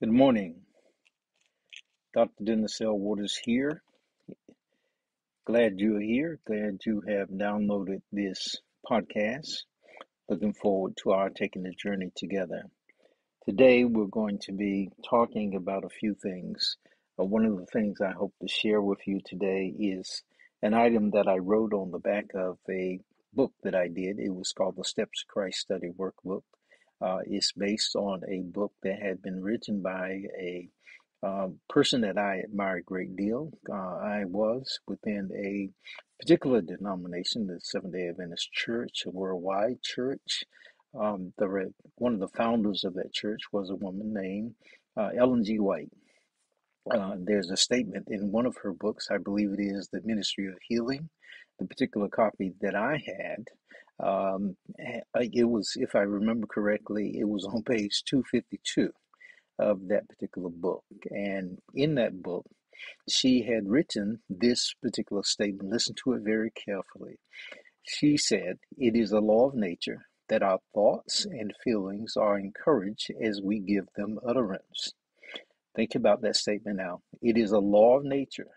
Good morning. Dr. Dennis. Waters here. Glad you're here. Glad you have downloaded this podcast. Looking forward to our taking the journey together. Today, we're going to be talking about a few things. Uh, one of the things I hope to share with you today is an item that I wrote on the back of a book that I did. It was called the Steps Christ Study Workbook. Uh, it's based on a book that had been written by a uh, person that I admire a great deal. Uh, I was within a particular denomination, the Seventh Day Adventist Church, a worldwide church. Um, the one of the founders of that church was a woman named uh, Ellen G. White. Uh, there's a statement in one of her books, I believe it is The Ministry of Healing, the particular copy that I had. Um, eh, it was, if I remember correctly, it was on page 252 of that particular book. And in that book, she had written this particular statement. Listen to it very carefully. She said, It is a law of nature that our thoughts and feelings are encouraged as we give them utterance. Think about that statement now. It is a law of nature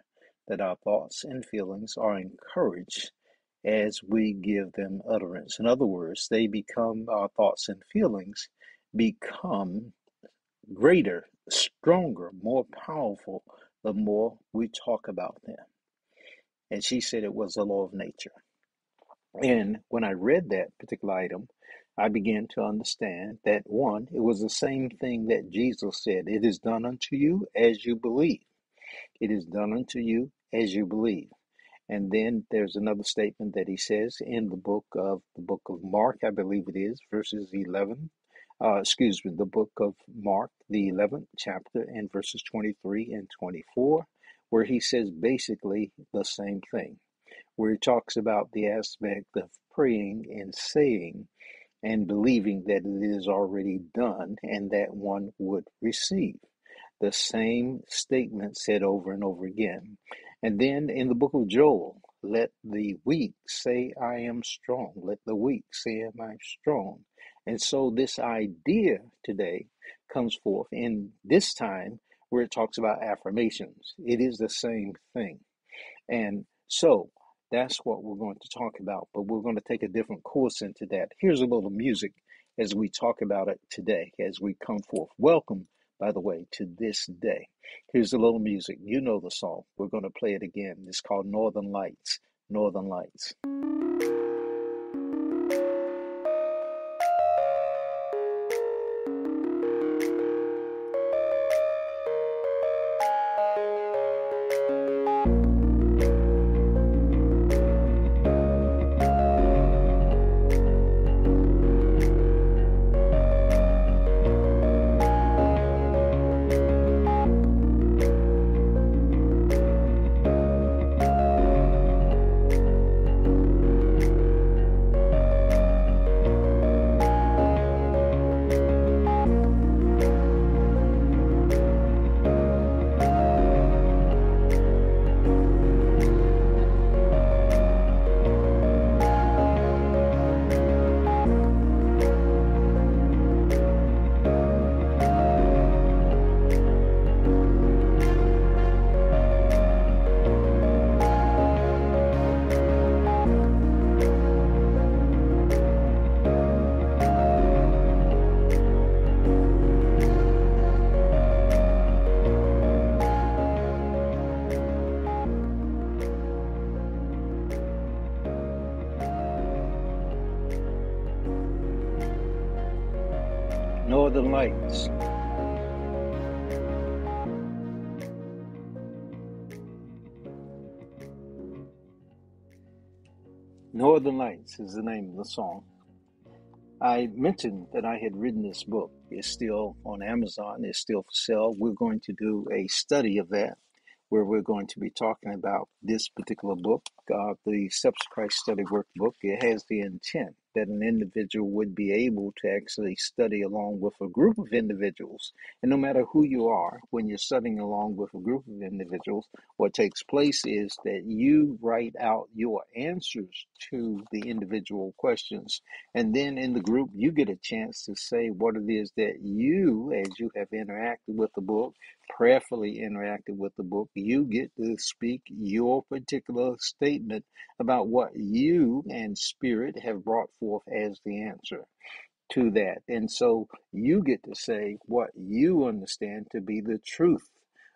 that our thoughts and feelings are encouraged as we give them utterance. In other words, they become our thoughts and feelings become greater, stronger, more powerful the more we talk about them. And she said it was a law of nature. And when I read that particular item, I began to understand that one, it was the same thing that Jesus said it is done unto you as you believe. It is done unto you as you believe. And then there's another statement that he says in the book of the book of Mark, I believe it is, verses 11 uh, excuse me, the book of Mark, the 11th chapter, and verses 23 and 24, where he says basically the same thing, where he talks about the aspect of praying and saying and believing that it is already done and that one would receive. The same statement said over and over again. And then in the book of Joel, let the weak say, I am strong. Let the weak say, I Am I strong? And so this idea today comes forth in this time where it talks about affirmations. It is the same thing. And so that's what we're going to talk about, but we're going to take a different course into that. Here's a little music as we talk about it today, as we come forth. Welcome, by the way, to this day. Here's a little music. You know the song. We're going to play it again. It's called Northern Lights. Northern Lights. Lights is the name of the song. I mentioned that I had written this book. It's still on Amazon, it's still for sale. We're going to do a study of that where we're going to be talking about this particular book, uh, the Steps Christ Study Workbook. It has the intent that an individual would be able to actually study along with a group of individuals. And no matter who you are, when you're studying along with a group of individuals, what takes place is that you write out your answers to the individual questions. And then in the group, you get a chance to say what it is that you, as you have interacted with the book, prayerfully interacted with the book, you get to speak your particular statement about what you and Spirit have brought forth as the answer to that. And so you get to say what you understand to be the truth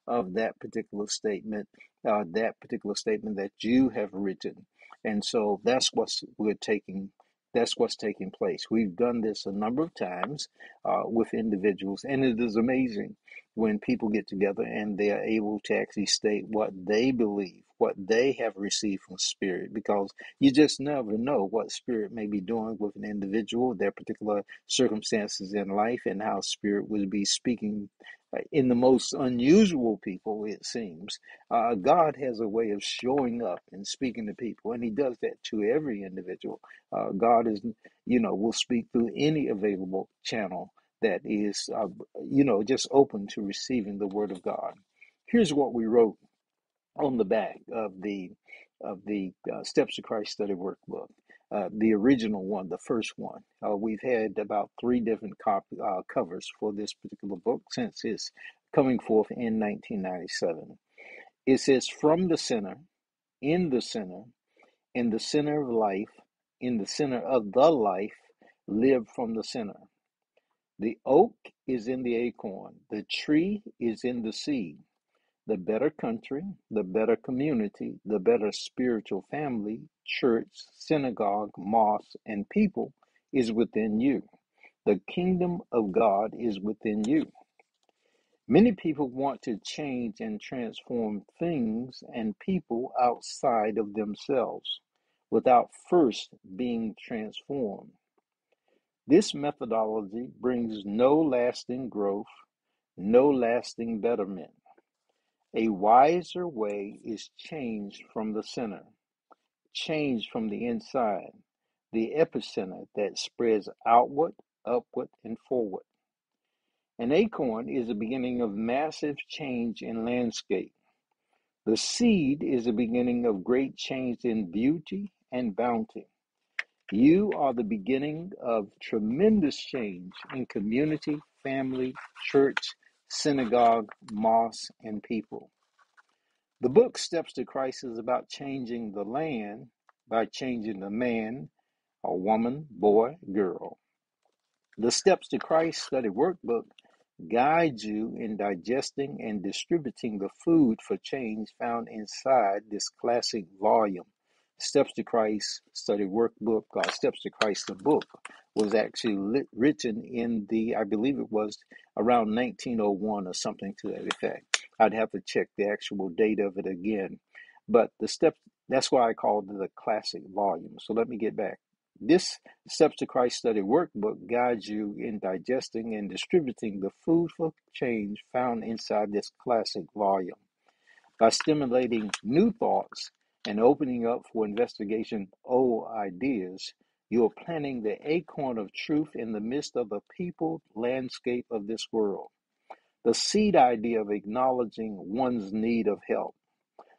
of that particular statement, uh, that particular statement that you have written. And so that's what's we're taking. That's what's taking place. We've done this a number of times uh, with individuals, and it is amazing when people get together and they are able to actually state what they believe, what they have received from Spirit, because you just never know what Spirit may be doing with an individual, their particular circumstances in life and how spirit would be speaking uh, in the most unusual people it seems. Uh, god has a way of showing up and speaking to people and he does that to every individual. Uh, god is you know will speak through any available channel that is uh, you know just open to receiving the word of god here's what we wrote on the back of the of the uh, Steps to Christ study workbook. Uh, the original one, the first one. Uh, we've had about three different cop- uh, covers for this particular book since its coming forth in 1997. It says, From the center, in the center, in the center of life, in the center of the life, live from the center. The oak is in the acorn, the tree is in the seed. The better country, the better community, the better spiritual family, church, synagogue, mosque, and people is within you. The kingdom of God is within you. Many people want to change and transform things and people outside of themselves without first being transformed. This methodology brings no lasting growth, no lasting betterment. A wiser way is change from the center, change from the inside, the epicenter that spreads outward, upward, and forward. An acorn is the beginning of massive change in landscape. The seed is the beginning of great change in beauty and bounty. You are the beginning of tremendous change in community, family, church, synagogue, mosque, and people. The book Steps to Christ is about changing the land by changing the man, or woman, boy, girl. The Steps to Christ study workbook guides you in digesting and distributing the food for change found inside this classic volume. Steps to Christ study workbook, or Steps to Christ, the book, was actually lit, written in the, I believe it was around 1901 or something to that effect. I'd have to check the actual date of it again. But the steps, that's why I called it a classic volume. So let me get back. This Steps to Christ study workbook guides you in digesting and distributing the food for change found inside this classic volume. By stimulating new thoughts and opening up for investigation old ideas, you are planting the acorn of truth in the midst of the people landscape of this world. The seed idea of acknowledging one's need of help.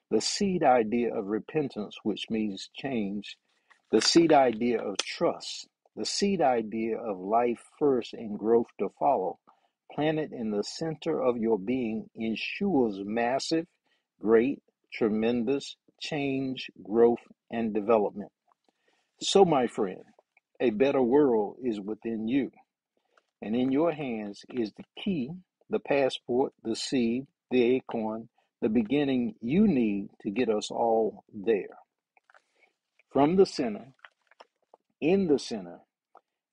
The seed idea of repentance, which means change. The seed idea of trust. The seed idea of life first and growth to follow. Planted in the center of your being ensures massive, great, tremendous change, growth, and development. So, my friend, a better world is within you. And in your hands is the key, the passport, the seed, the acorn, the beginning you need to get us all there. From the center, in the center,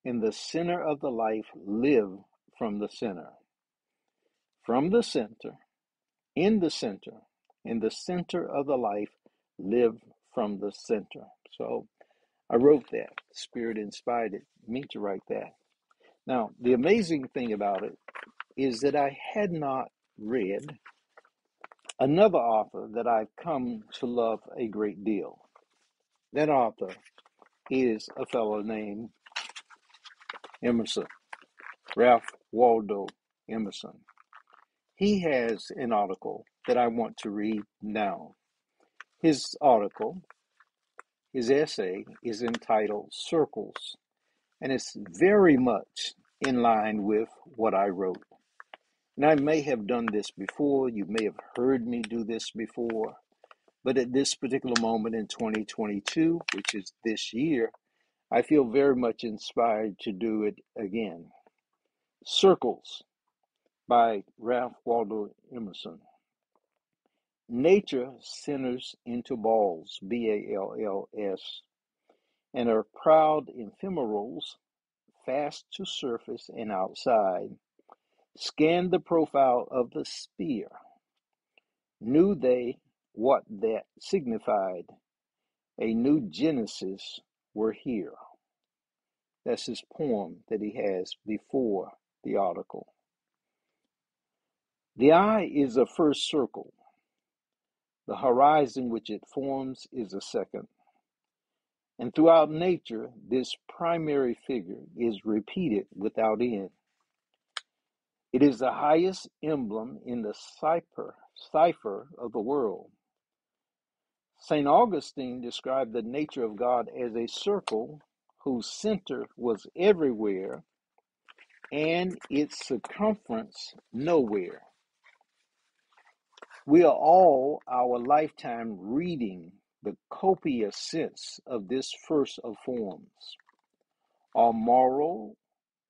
in the center of the life, live from the center. From the center, in the center, in the center of the life, live from the center. So I wrote that. Spirit inspired it, me to write that. Now, the amazing thing about it is that I had not read another author that I've come to love a great deal. That author is a fellow named Emerson, Ralph Waldo Emerson. He has an article that I want to read now. His article, his essay, is entitled Circles, and it's very much in line with what I wrote. And I may have done this before, you may have heard me do this before, but at this particular moment in 2022, which is this year, I feel very much inspired to do it again. Circles by Ralph Waldo Emerson. Nature centers into balls, B A L L S, and are proud ephemerals, fast to surface and outside. Scanned the profile of the sphere. Knew they what that signified? A new Genesis were here. That's his poem that he has before the article. The eye is a first circle. The horizon which it forms is a second. And throughout nature, this primary figure is repeated without end. It is the highest emblem in the cipher, cipher of the world. St. Augustine described the nature of God as a circle whose center was everywhere and its circumference nowhere. We are all our lifetime reading the copious sense of this first of forms. Our moral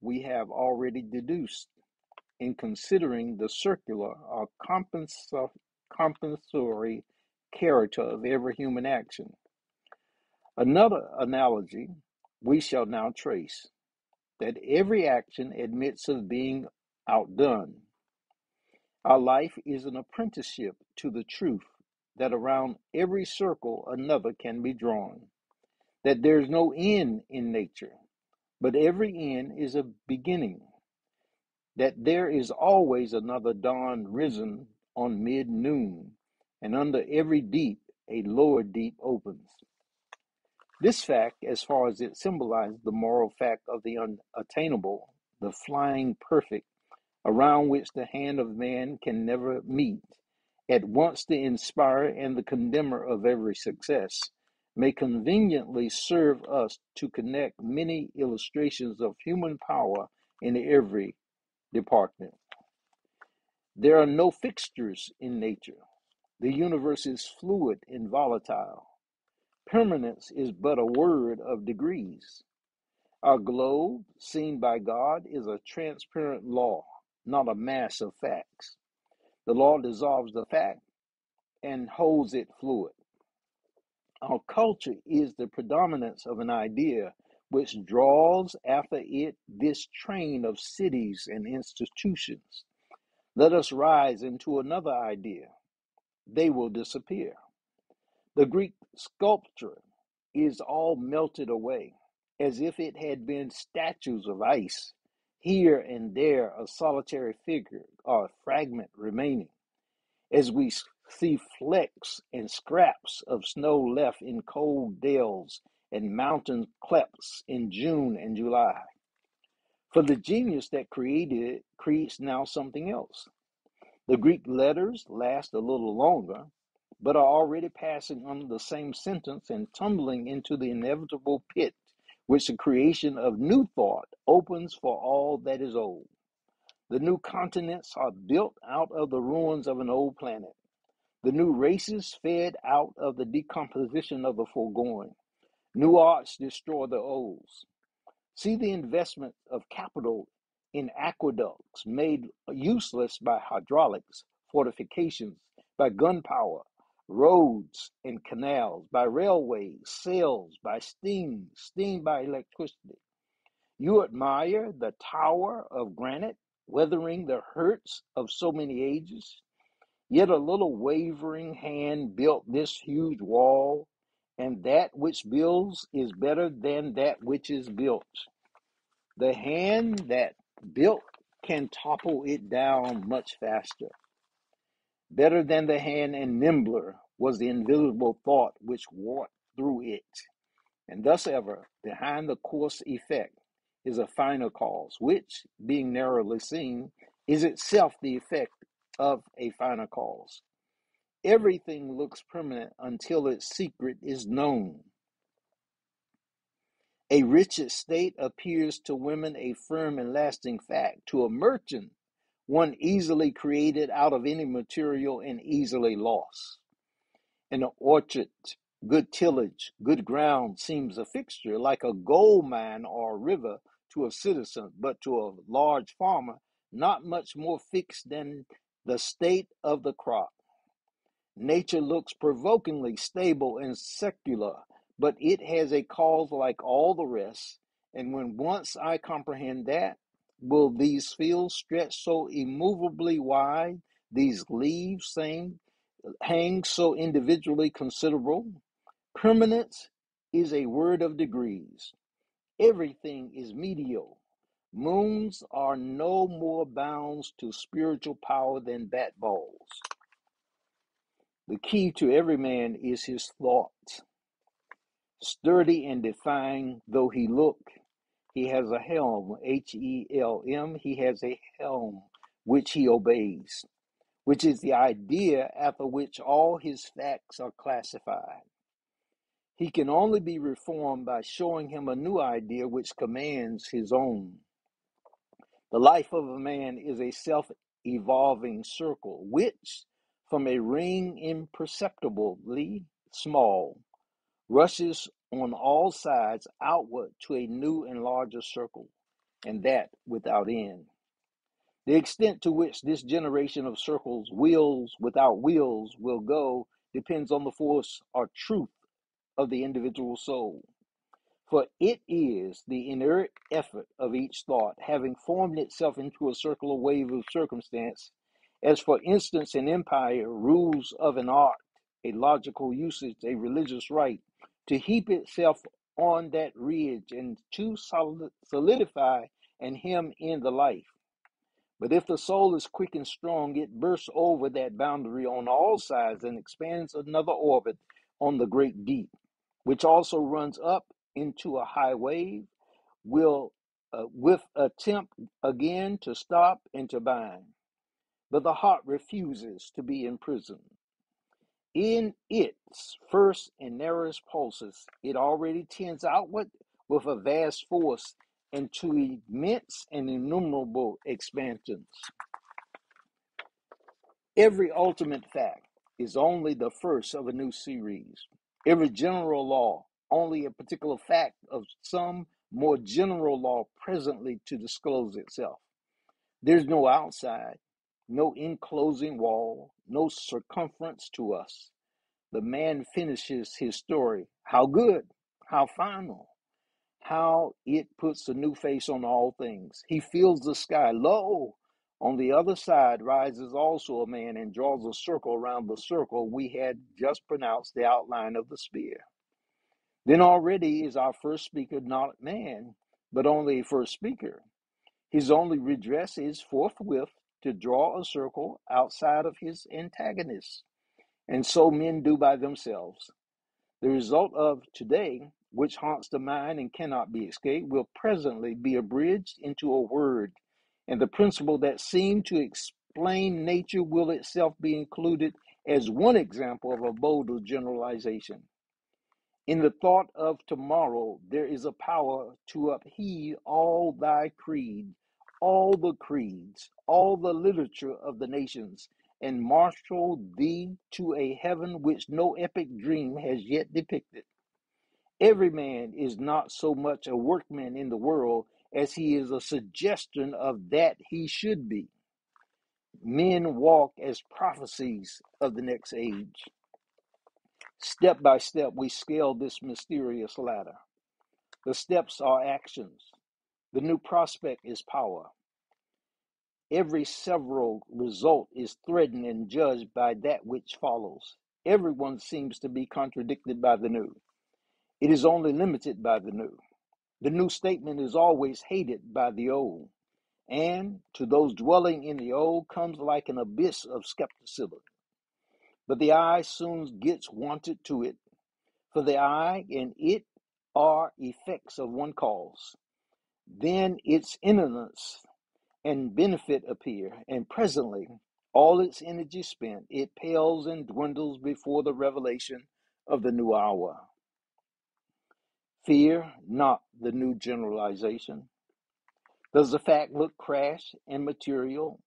we have already deduced in considering the circular or compensatory character of every human action. Another analogy we shall now trace that every action admits of being outdone. Our life is an apprenticeship to the truth that around every circle another can be drawn, that there is no end in nature, but every end is a beginning, that there is always another dawn risen on mid noon, and under every deep a lower deep opens. This fact, as far as it symbolizes the moral fact of the unattainable, the flying perfect, around which the hand of man can never meet, at once the inspirer and the condemner of every success, may conveniently serve us to connect many illustrations of human power in every department. There are no fixtures in nature. The universe is fluid and volatile. Permanence is but a word of degrees. Our globe, seen by God, is a transparent law, not a mass of facts. The law dissolves the fact and holds it fluid. Our culture is the predominance of an idea which draws after it this train of cities and institutions. Let us rise into another idea. They will disappear. The Greek sculpture is all melted away, as if it had been statues of ice, here and there a solitary figure or a fragment remaining, as we see flecks and scraps of snow left in cold dells and mountain clefts in June and July. For the genius that created it creates now something else. The Greek letters last a little longer, but are already passing under the same sentence and tumbling into the inevitable pit which the creation of new thought opens for all that is old. The new continents are built out of the ruins of an old planet. The new races fed out of the decomposition of the foregoing. New arts destroy the old. See the investment of capital in aqueducts made useless by hydraulics, fortifications, by gunpowder, roads and canals, by railways, sails, by steam, steam by electricity. You admire the tower of granite, weathering the hurts of so many ages. Yet a little wavering hand built this huge wall, and that which builds is better than that which is built. The hand that built can topple it down much faster. Better than the hand and nimbler was the invisible thought which walked through it. And thus ever, behind the coarse effect is a finer cause, which, being narrowly seen, is itself the effect of a finer cause. Everything looks permanent until its secret is known. A rich estate appears to women a firm and lasting fact. To a merchant, one easily created out of any material and easily lost. In an orchard, good tillage, good ground seems a fixture, like a gold mine or a river to a citizen, but to a large farmer, not much more fixed than the state of the crop. Nature looks provokingly stable and secular, but it has a cause like all the rest. And when once I comprehend that, will these fields stretch so immovably wide, these leaves sing, hang so individually considerable? Permanence is a word of degrees. Everything is medial. Moons are no more bounds to spiritual power than bat balls. The key to every man is his thought. Sturdy and defying though he look, he has a helm, H E L M, he has a helm which he obeys, which is the idea after which all his facts are classified. He can only be reformed by showing him a new idea which commands his own. The life of a man is a self evolving circle, which, from a ring imperceptibly small, rushes on all sides outward to a new and larger circle, and that without end. The extent to which this generation of circles, wheels without wheels, will go depends on the force or truth of the individual soul. For it is the inert effort of each thought, having formed itself into a circular wave of circumstance, as for instance, an empire, rules of an art, a logical usage, a religious rite, to heap itself on that ridge and to solidify and hem in the life. But if the soul is quick and strong, it bursts over that boundary on all sides and expands another orbit on the great deep, which also runs up into a high wave, will uh, with attempt again to stop and to bind. But the heart refuses to be imprisoned. In its first and narrowest pulses, it already tends outward with a vast force into immense and innumerable expansions. Every ultimate fact is only the first of a new series. Every general law, only a particular fact of some more general law presently to disclose itself. There's no outside, no enclosing wall, no circumference to us. The man finishes his story. How good, how final, how it puts a new face on all things. He feels the sky. Lo, on the other side rises also a man and draws a circle around the circle we had just pronounced the outline of the spear. Then already is our first speaker not man, but only a first speaker. His only redress is forthwith to draw a circle outside of his antagonist. And so men do by themselves. The result of today, which haunts the mind and cannot be escaped, will presently be abridged into a word, and the principle that seemed to explain nature will itself be included as one example of a bolder generalization. In the thought of tomorrow, there is a power to upheave all thy creed, all the creeds, all the literature of the nations, and marshal thee to a heaven which no epic dream has yet depicted. Every man is not so much a workman in the world as he is a suggestion of that he should be. Men walk as prophecies of the next age. Step by step, we scale this mysterious ladder. The steps are actions. The new prospect is power. Every several result is threatened and judged by that which follows. Everyone seems to be contradicted by the new. It is only limited by the new. The new statement is always hated by the old, and to those dwelling in the old comes like an abyss of skepticism. But the eye soon gets wonted to it, for the eye and it are effects of one cause. Then its imminence and benefit appear, and presently, all its energy spent, it pales and dwindles before the revelation of the new hour. Fear not the new generalization. Does the fact look crash and material,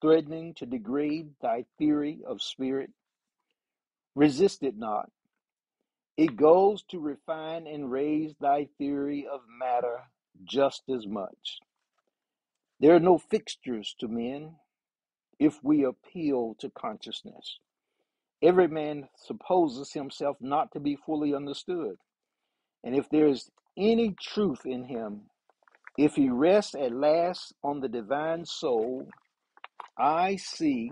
threatening to degrade thy theory of spirit? Resist it not. It goes to refine and raise thy theory of matter just as much. There are no fixtures to men if we appeal to consciousness. Every man supposes himself not to be fully understood. And if there is any truth in him, if he rests at last on the divine soul, I see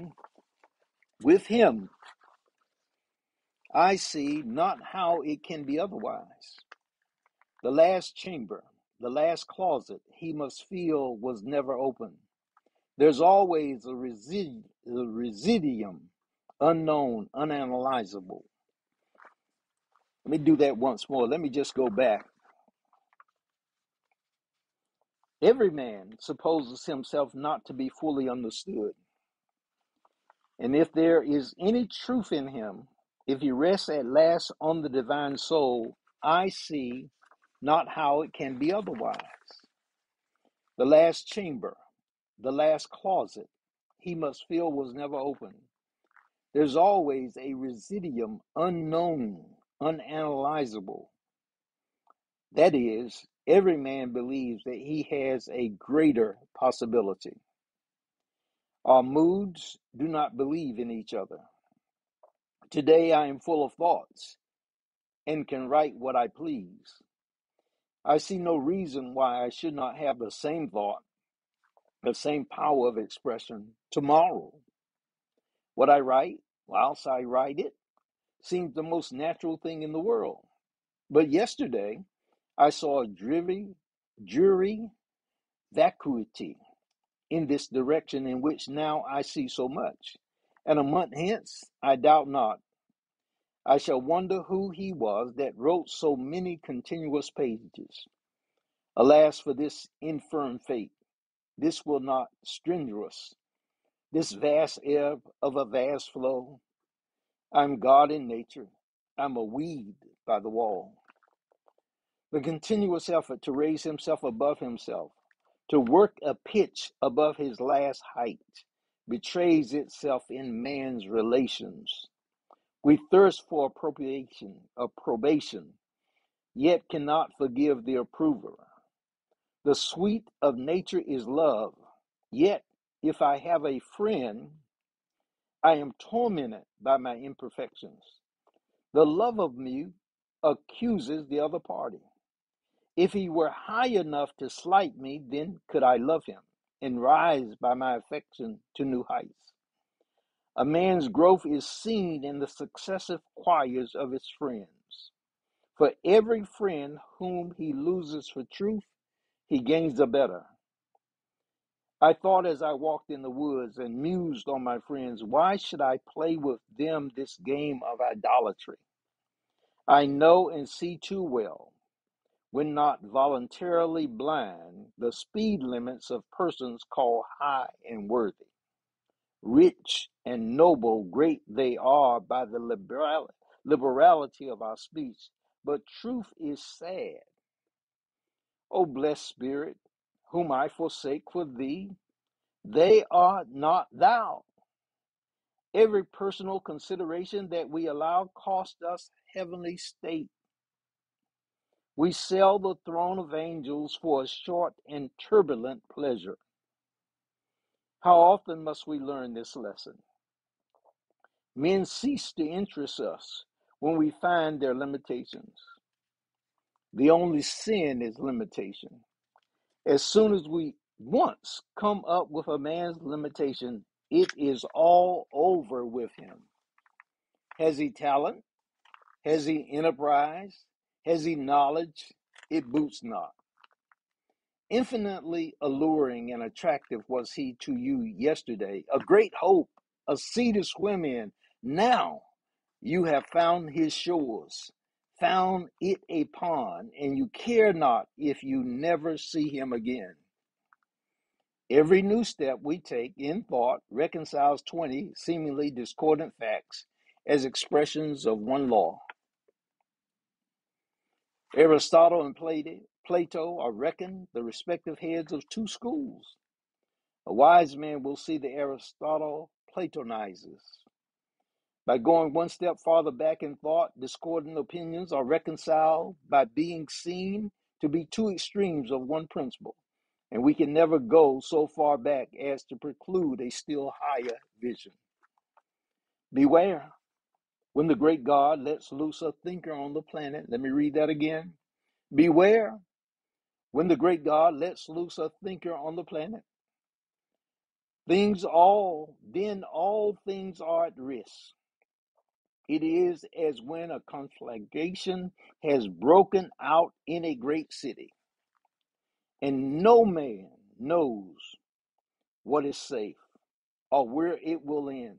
with him, I see not how it can be otherwise. The last chamber, the last closet he must feel was never open. There's always a, resid- a residium, unknown, unanalyzable. Let me do that once more. Let me just go back. Every man supposes himself not to be fully understood. And if there is any truth in him, if he rests at last on the divine soul, I see not how it can be otherwise. The last chamber, the last closet he must feel was never open. There's always a residuum unknown, unanalyzable. That is, every man believes that he has a greater possibility. Our moods do not believe in each other. Today I am full of thoughts and can write what I please. I see no reason why I should not have the same thought, the same power of expression tomorrow. What I write, whilst I write it, seems the most natural thing in the world. But yesterday I saw a dreary, dreary vacuity in this direction in which now I see so much. And a month hence, I doubt not, I shall wonder who he was that wrote so many continuous pages. Alas for this infirm fate! This will not strenuous, this vast ebb of a vast flow. I'm God in nature. I'm a weed by the wall. The continuous effort to raise himself above himself, to work a pitch above his last height, betrays itself in man's relations. We thirst for appropriation, approbation, yet cannot forgive the approver. The sweet of nature is love, yet if I have a friend, I am tormented by my imperfections. The love of me accuses the other party. If he were high enough to slight me, then could I love him and rise by my affection to new heights. A man's growth is seen in the successive choirs of his friends. For every friend whom he loses for truth, he gains a better. I thought as I walked in the woods and mused on my friends, why should I play with them this game of idolatry? I know and see too well, when not voluntarily blind, the speed limits of persons called high and worthy. Rich and noble, great they are by the liberal, liberality of our speech, but truth is sad. O blessed Spirit, whom I forsake for thee, they are not thou. Every personal consideration that we allow cost us heavenly state. We sell the throne of angels for a short and turbulent pleasure. How often must we learn this lesson? Men cease to interest us when we find their limitations. The only sin is limitation. As soon as we once come up with a man's limitation, it is all over with him. Has he talent? Has he enterprise? Has he knowledge? It boots not. Infinitely alluring and attractive was he to you yesterday, a great hope, a sea to swim in. Now you have found his shores. found it a pond, and you care not if you never see him again. Every new step we take in thought reconciles 20 seemingly discordant facts as expressions of one law. Aristotle and Plato are reckoned the respective heads of two schools. A wise man will see that Aristotle Platonizes. By going one step farther back in thought, discordant opinions are reconciled by being seen to be two extremes of one principle, and we can never go so far back as to preclude a still higher vision. Beware when the great God lets loose a thinker on the planet. Let me read that again. Beware when the great God lets loose a thinker on the planet. Things all, then all things are at risk. It is as when a conflagration has broken out in a great city, and no man knows what is safe or where it will end.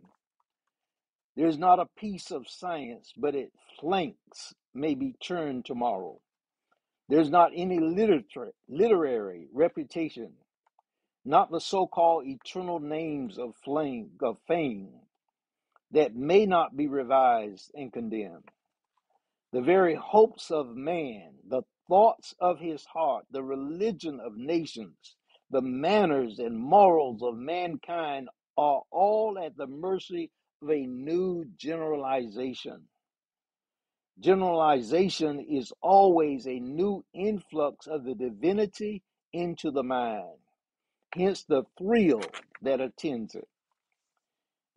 There's not a piece of science, but its flanks may be turned tomorrow. There's not any literature, literary reputation, not the so-called eternal names of flame of fame that may not be revised and condemned. The very hopes of man, the thoughts of his heart, the religion of nations, the manners and morals of mankind are all at the mercy of a new generalization. Generalization is always a new influx of the divinity into the mind, hence the thrill that attends it.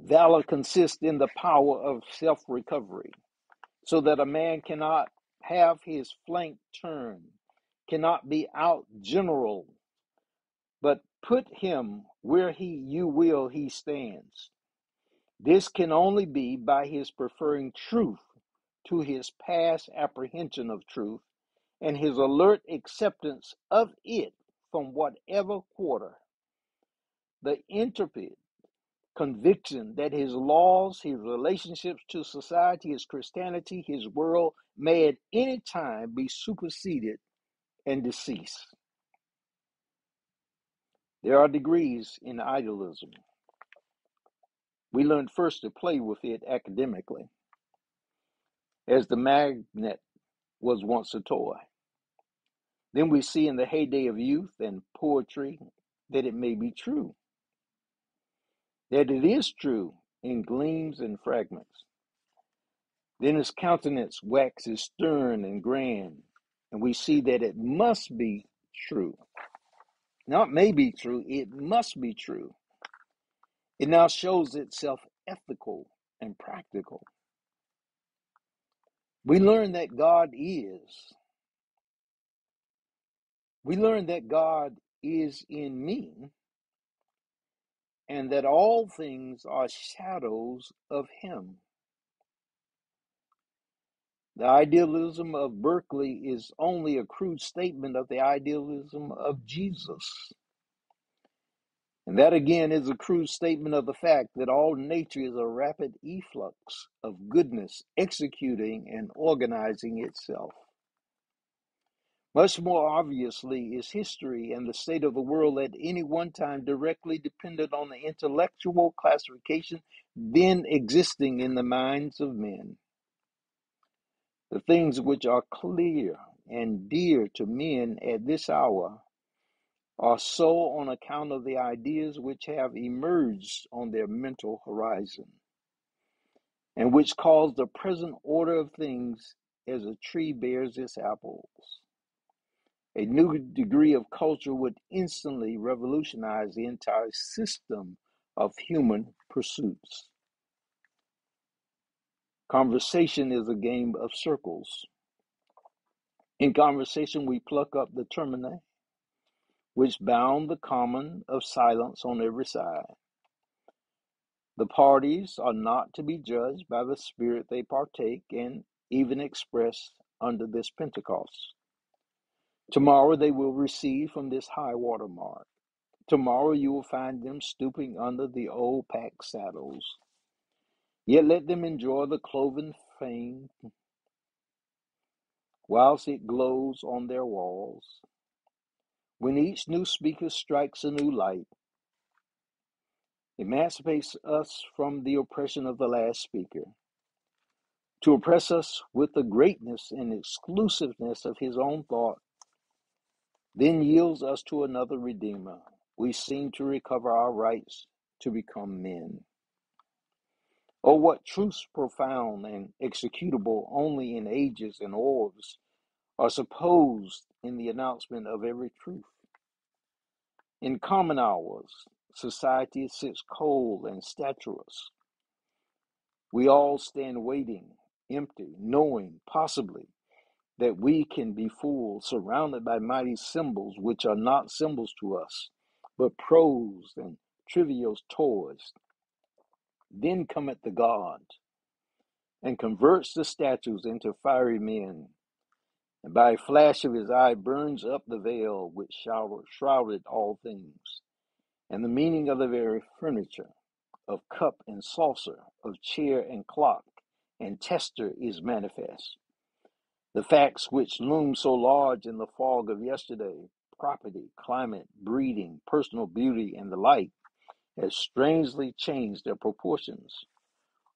Valor consists in the power of self recovery, so that a man cannot have his flank turned, cannot be out general, but put him where he you will he stands. This can only be by his preferring truth to his past apprehension of truth and his alert acceptance of it from whatever quarter. The intrepid conviction that his laws, his relationships to society, his Christianity, his world may at any time be superseded and deceased. There are degrees in idealism. We learn first to play with it academically, as the magnet was once a toy. Then we see in the heyday of youth and poetry that it may be true, that it is true in gleams and fragments. Then his countenance waxes stern and grand, and we see that it must be true. Not may be true, it must be true. It now shows itself ethical and practical. We learn that God is. We learn that God is in me and that all things are shadows of Him. The idealism of Berkeley is only a crude statement of the idealism of Jesus. And that again is a crude statement of the fact that all nature is a rapid efflux of goodness executing and organizing itself. Much more obviously is history and the state of the world at any one time directly dependent on the intellectual classification then existing in the minds of men. The things which are clear and dear to men at this hour are so on account of the ideas which have emerged on their mental horizon, and which cause the present order of things as a tree bears its apples. A new degree of culture would instantly revolutionize the entire system of human pursuits. Conversation is a game of circles. In conversation, we pluck up the termini, which bound the common of silence on every side. The parties are not to be judged by the spirit they partake and even express under this Pentecost. Tomorrow they will receive from this high water mark. Tomorrow you will find them stooping under the old pack saddles. Yet let them enjoy the cloven fame whilst it glows on their walls. When each new speaker strikes a new light, emancipates us from the oppression of the last speaker, to oppress us with the greatness and exclusiveness of his own thought, then yields us to another Redeemer. We seem to recover our rights to become men. Oh, what truths profound and executable only in ages and orbs are supposed in the announcement of every truth. In common hours, society sits cold and statuous. We all stand waiting, empty, knowing, possibly, that we can be fools, surrounded by mighty symbols which are not symbols to us, but prose and trivial toys. Then cometh the God and converts the statues into fiery men, and by a flash of his eye burns up the veil which shrouded all things. And the meaning of the very furniture, of cup and saucer, of chair and clock, and tester is manifest. The facts which loom so large in the fog of yesterday, property, climate, breeding, personal beauty, and the like, has strangely changed their proportions.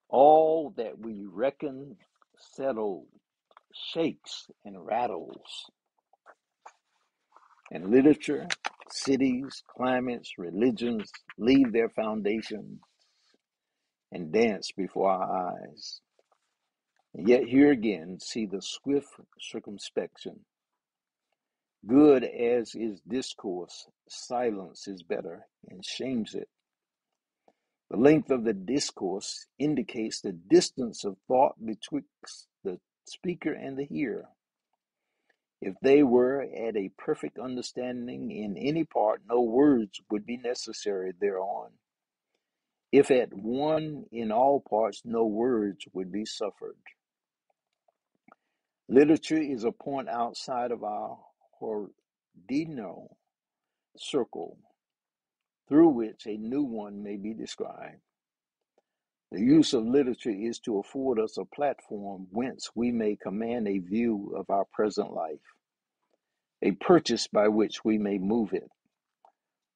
All that we reckon settled shakes and rattles. And literature, cities, climates, religions leave their foundations and dance before our eyes. And yet here again see the swift circumspection. Good as is discourse, silence is better and shames it. The length of the discourse indicates the distance of thought betwixt the speaker and the hearer. If they were at a perfect understanding in any part, no words would be necessary thereon. If at one in all parts, no words would be suffered. Literature is a point outside of our ordinal circle through which a new one may be described. The use of literature is to afford us a platform whence we may command a view of our present life, a purchase by which we may move it.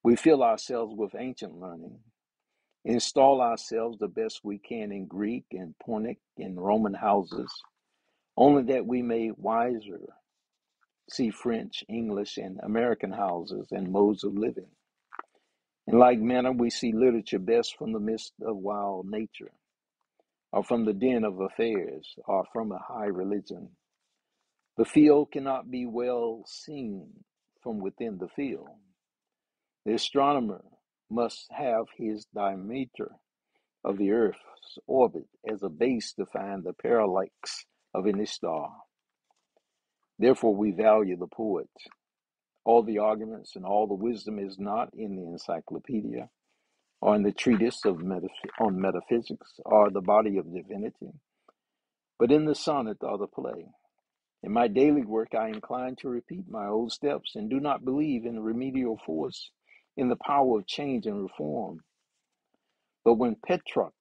We fill ourselves with ancient learning, install ourselves the best we can in Greek and Punic and Roman houses, only that we may wiser see French, English, and American houses and modes of living. In like manner, we see literature best from the midst of wild nature, or from the den of affairs, or from a high religion. The field cannot be well seen from within the field. The astronomer must have his diameter of the earth's orbit as a base to find the parallax of any star. Therefore, we value the poet. All the arguments and all the wisdom is not in the encyclopedia or in the treatise of metaph- on metaphysics or the body of divinity, but in the sonnet or the play. In my daily work, I incline to repeat my old steps and do not believe in remedial force, in the power of change and reform. But when Petrarch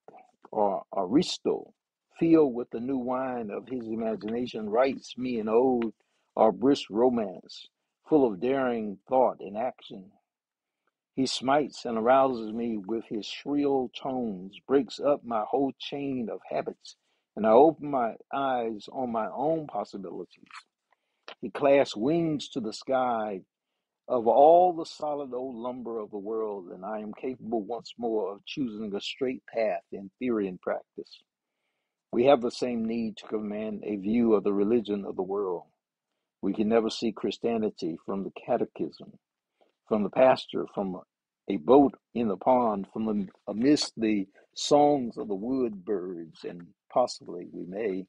or Ariosto, filled with the new wine of his imagination, writes me an ode or brisk romance, full of daring thought and action. He smites and arouses me with his shrill tones, breaks up my whole chain of habits, and I open my eyes on my own possibilities. He clasps wings to the sky of all the solid old lumber of the world, and I am capable once more of choosing a straight path in theory and practice. We have the same need to command a view of the religion of the world. We can never see Christianity from the catechism, from the pastor, from a boat in the pond, from the, amidst the songs of the wood birds, and possibly we may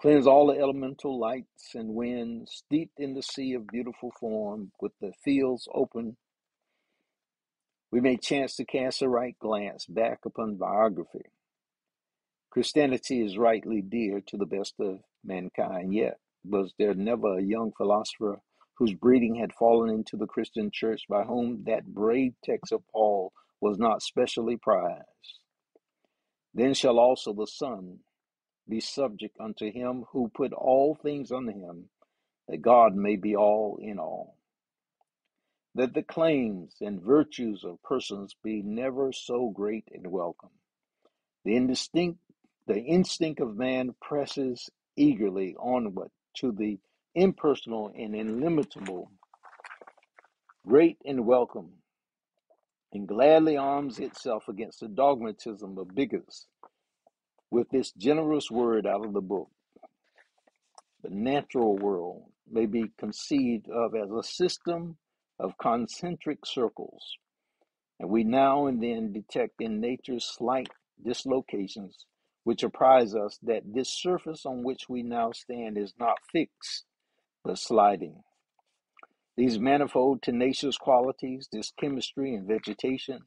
cleanse all the elemental lights and winds, steeped in the sea of beautiful form, with the fields open. We may chance to cast a right glance back upon biography. Christianity is rightly dear to the best of mankind, yet was there never a young philosopher whose breeding had fallen into the Christian church by whom that brave text of Paul was not specially prized? Then shall also the Son be subject unto him who put all things under him, that God may be all in all. That the claims and virtues of persons be never so great and welcome. The instinct, the instinct of man presses eagerly onward to the impersonal and illimitable, great and welcome, and gladly arms itself against the dogmatism of bigots with this generous word out of the book. The natural world may be conceived of as a system of concentric circles, and we now and then detect in nature slight dislocations which apprise us that this surface on which we now stand is not fixed but sliding. These manifold tenacious qualities, this chemistry and vegetation,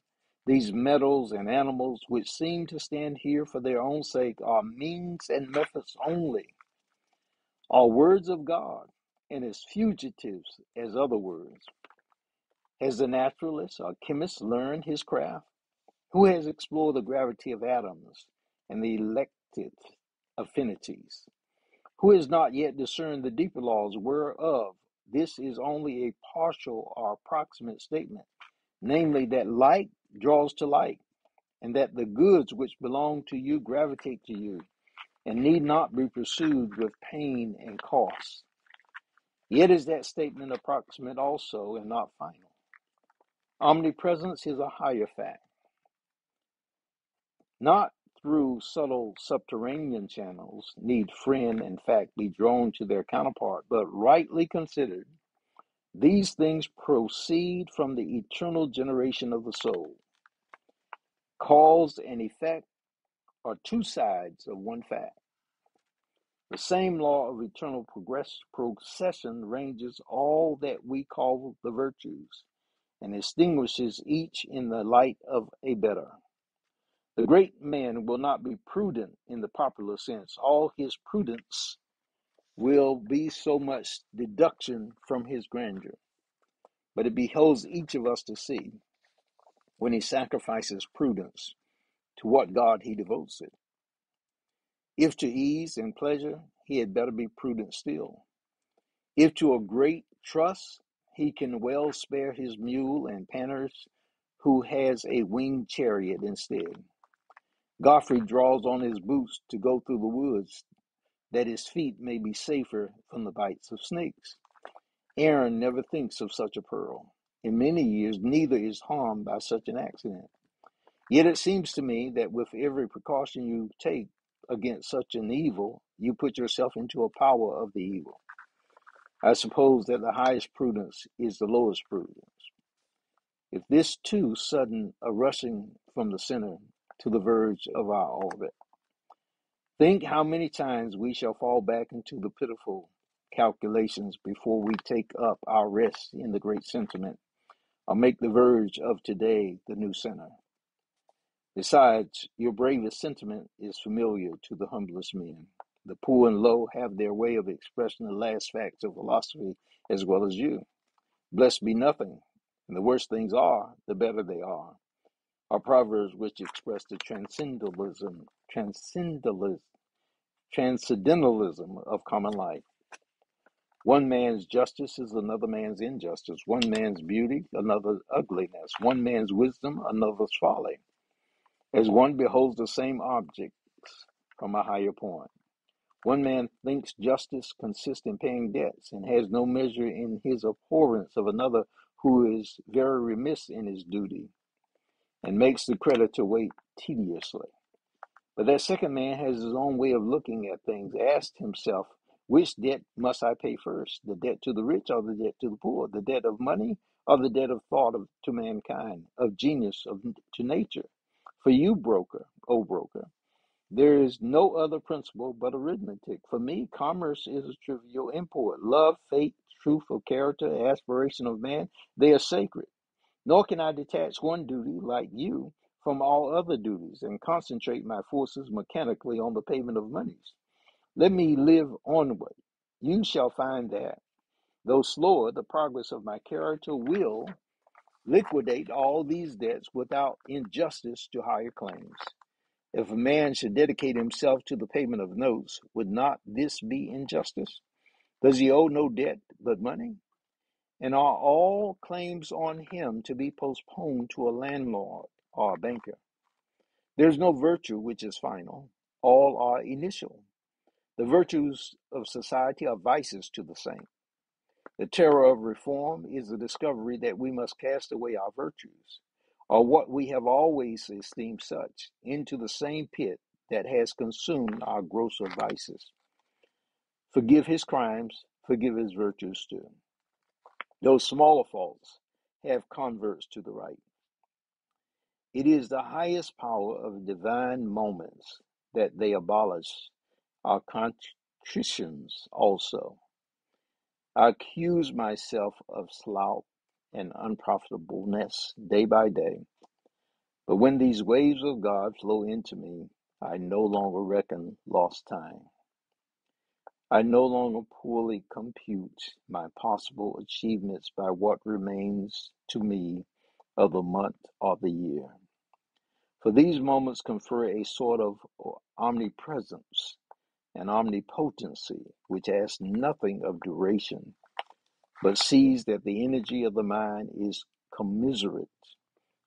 these metals and animals which seem to stand here for their own sake are means and methods only are words of God and as fugitives as other words. Has the naturalist or chemist learned his craft? Who has explored the gravity of atoms and the electric affinities? Who has not yet discerned the deeper laws whereof this is only a partial or approximate statement, namely that like draws to like, and that the goods which belong to you gravitate to you, and need not be pursued with pain and cost? Yet is that statement approximate also and not final. Omnipresence is a higher fact, not through subtle subterranean channels need friend and fact be drawn to their counterpart, but rightly considered, these things proceed from the eternal generation of the soul. Cause and effect are two sides of one fact. The same law of eternal progress, procession ranges all that we call the virtues and extinguishes each in the light of a better. The great man will not be prudent in the popular sense. All his prudence will be so much deduction from his grandeur. But it behoves each of us to see when he sacrifices prudence to what God he devotes it. If to ease and pleasure, he had better be prudent still. If to a great trust, he can well spare his mule and Panurge, who has a winged chariot instead. Godfrey draws on his boots to go through the woods, that his feet may be safer from the bites of snakes. Aaron never thinks of such a peril. In many years, neither is harmed by such an accident. Yet it seems to me that with every precaution you take against such an evil, you put yourself into a power of the evil. I suppose that the highest prudence is the lowest prudence. If this too sudden a rushing from the center to the verge of our orbit, think how many times we shall fall back into the pitiful calculations before we take up our rest in the great sentiment, or make the verge of today the new center. Besides, your bravest sentiment is familiar to the humblest men. The poor and low have their way of expressing the last facts of philosophy as well as you. Blessed be nothing, and the worse things are, the better they are, are proverbs which express the transcendentalism, transcendentalism, transcendentalism of common life. One man's justice is another man's injustice. One man's beauty, another's ugliness. One man's wisdom, another's folly. As one beholds the same objects from a higher point. One man thinks justice consists in paying debts and has no measure in his abhorrence of another who is very remiss in his duty and makes the creditor wait tediously. But that second man has his own way of looking at things, asked himself, which debt must I pay first? The debt to the rich or the debt to the poor? The debt of money or the debt of thought of, to mankind, of genius, of, to nature? For you, broker, O broker, there is no other principle but arithmetic. For me, commerce is a trivial import. Love, faith, truth of character, aspiration of man, they are sacred. Nor can I detach one duty, like you, from all other duties and concentrate my forces mechanically on the payment of monies. Let me live onward. You shall find that, though slower, the progress of my character will liquidate all these debts without injustice to higher claims. If a man should dedicate himself to the payment of notes, would not this be injustice? Does he owe no debt but money? And are all claims on him to be postponed to a landlord or a banker? There's no virtue which is final, all are initial. The virtues of society are vices to the saint. The terror of reform is the discovery that we must cast away our virtues, or what we have always esteemed such, into the same pit that has consumed our grosser vices. Forgive his crimes, forgive his virtues too. Those smaller faults have converts to the right. It is the highest power of divine moments that they abolish our contritions also. I accuse myself of sloth and unprofitableness day by day. But when these waves of God flow into me, I no longer reckon lost time. I no longer poorly compute my possible achievements by what remains to me of the month or the year. For these moments confer a sort of uh, omnipresence and omnipotency which asks nothing of duration, but sees that the energy of the mind is commiserate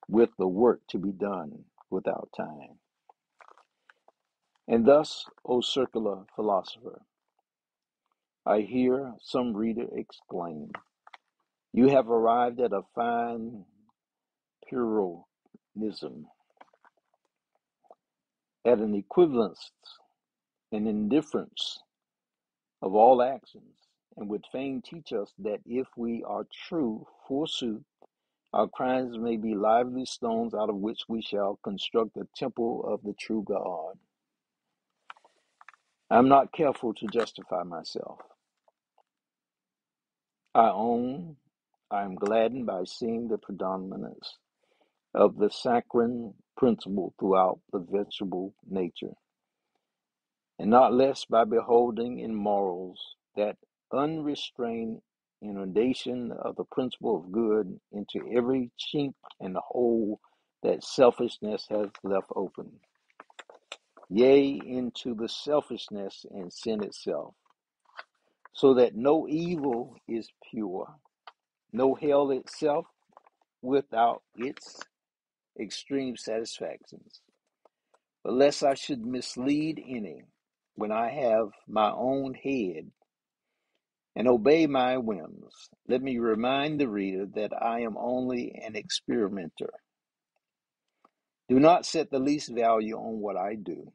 with the work to be done without time. And thus, O circular philosopher, I hear some reader exclaim, You have arrived at a fine Pyrrhonism, at an equivalence and indifference of all actions, and would fain teach us that if we are true, forsooth, our crimes may be lively stones out of which we shall construct the temple of the true God. I am not careful to justify myself. I own I am gladdened by seeing the predominance of the saccharine principle throughout the vegetable nature, and not less by beholding in morals that unrestrained inundation of the principle of good into every chink and hole that selfishness has left open, yea, into the selfishness and sin itself, so that no evil is pure, no hell itself without its extreme satisfactions. But lest I should mislead any when I have my own head and obey my whims, let me remind the reader that I am only an experimenter. Do not set the least value on what I do,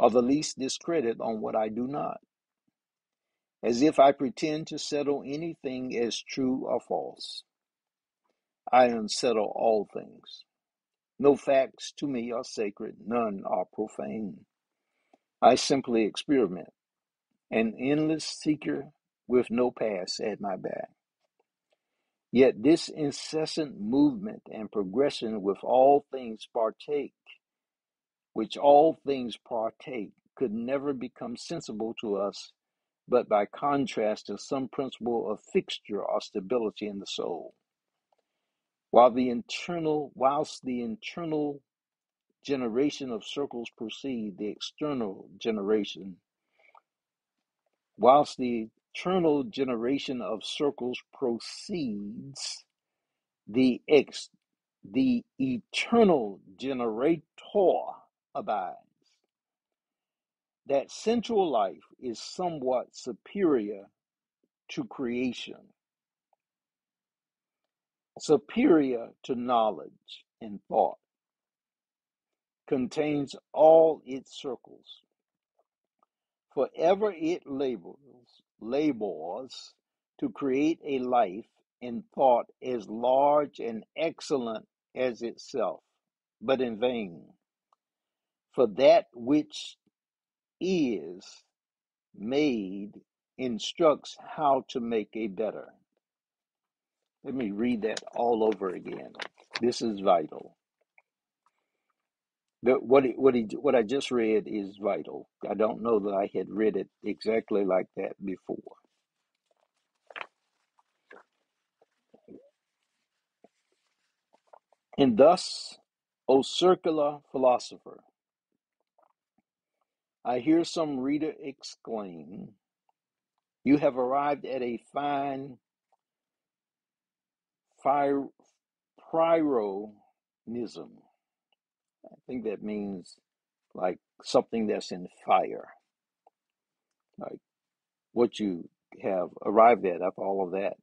or the least discredit on what I do not, as if I pretend to settle anything as true or false. I unsettle all things. No facts to me are sacred, none are profane. I simply experiment, an endless seeker with no past at my back. Yet this incessant movement and progression with all things partake, which all things partake, could never become sensible to us but by contrast to some principle of fixture or stability in the soul. While the internal whilst the internal generation of circles proceed, the external generation Whilst the eternal generation of circles proceeds, the ex the eternal generator abides. That central life is somewhat superior to creation, superior to knowledge and thought, contains all its circles Forever it labors, labors to create a life and thought as large and excellent as itself, but in vain. For that which is made instructs how to make a better. Let me read that all over again. This is vital. The, what he, what he what I just read is vital. I don't know that I had read it exactly like that before. And thus, O circular philosopher, I hear some reader exclaim, You have arrived at a fine fire, pyronism. I think that means like something that's in fire, like what you have arrived at after all of that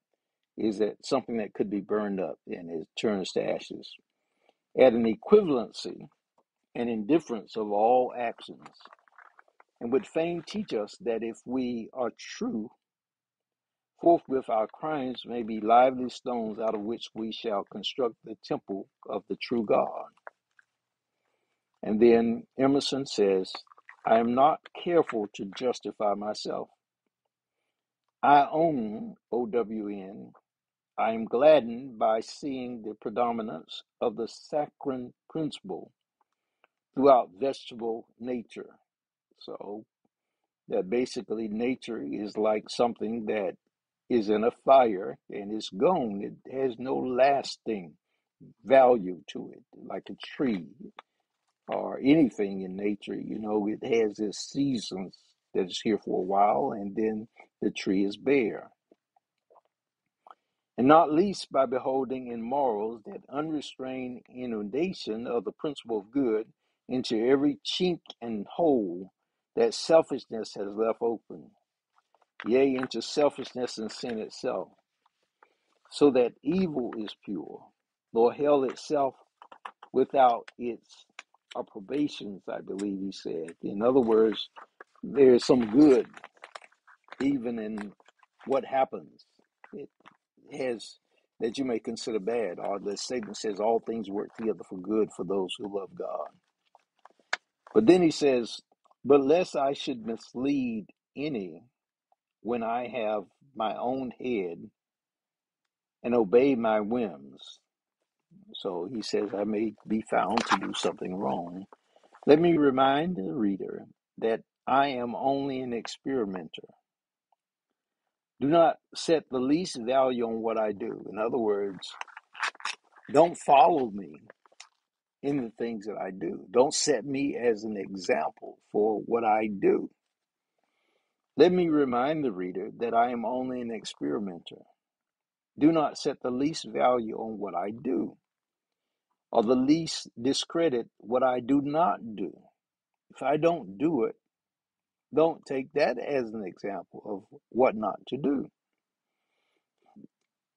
is that something that could be burned up and it turns to ashes. At an equivalency and indifference of all actions, and would fain teach us that if we are true, forthwith our crimes may be lively stones out of which we shall construct the temple of the true God. And then Emerson says, I am not careful to justify myself. I own OWN I am gladdened by seeing the predominance of the saccharine principle throughout vegetable nature. So, that basically nature is like something that is in a fire and is gone. It has no lasting value to it, like a tree or anything in nature. You know, it has its seasons that is here for a while and then the tree is bare. and not least by beholding in morals that unrestrained inundation of the principle of good into every chink and hole that selfishness has left open, yea, into selfishness and sin itself, so that evil is pure, nor hell itself without its approbations, I believe he said. In other words, there is some good even in what happens. It has that you may consider bad, or the statement says all things work together for good for those who love God. But then he says, But lest I should mislead any when I have my own head and obey my whims. So he says, I may be found to do something wrong. Let me remind the reader that I am only an experimenter. Do not set the least value on what I do. In other words, don't follow me in the things that I do. Don't set me as an example for what I do. Let me remind the reader that I am only an experimenter. Do not set the least value on what I do, or the least discredit what I do not do. If I don't do it, don't take that as an example of what not to do.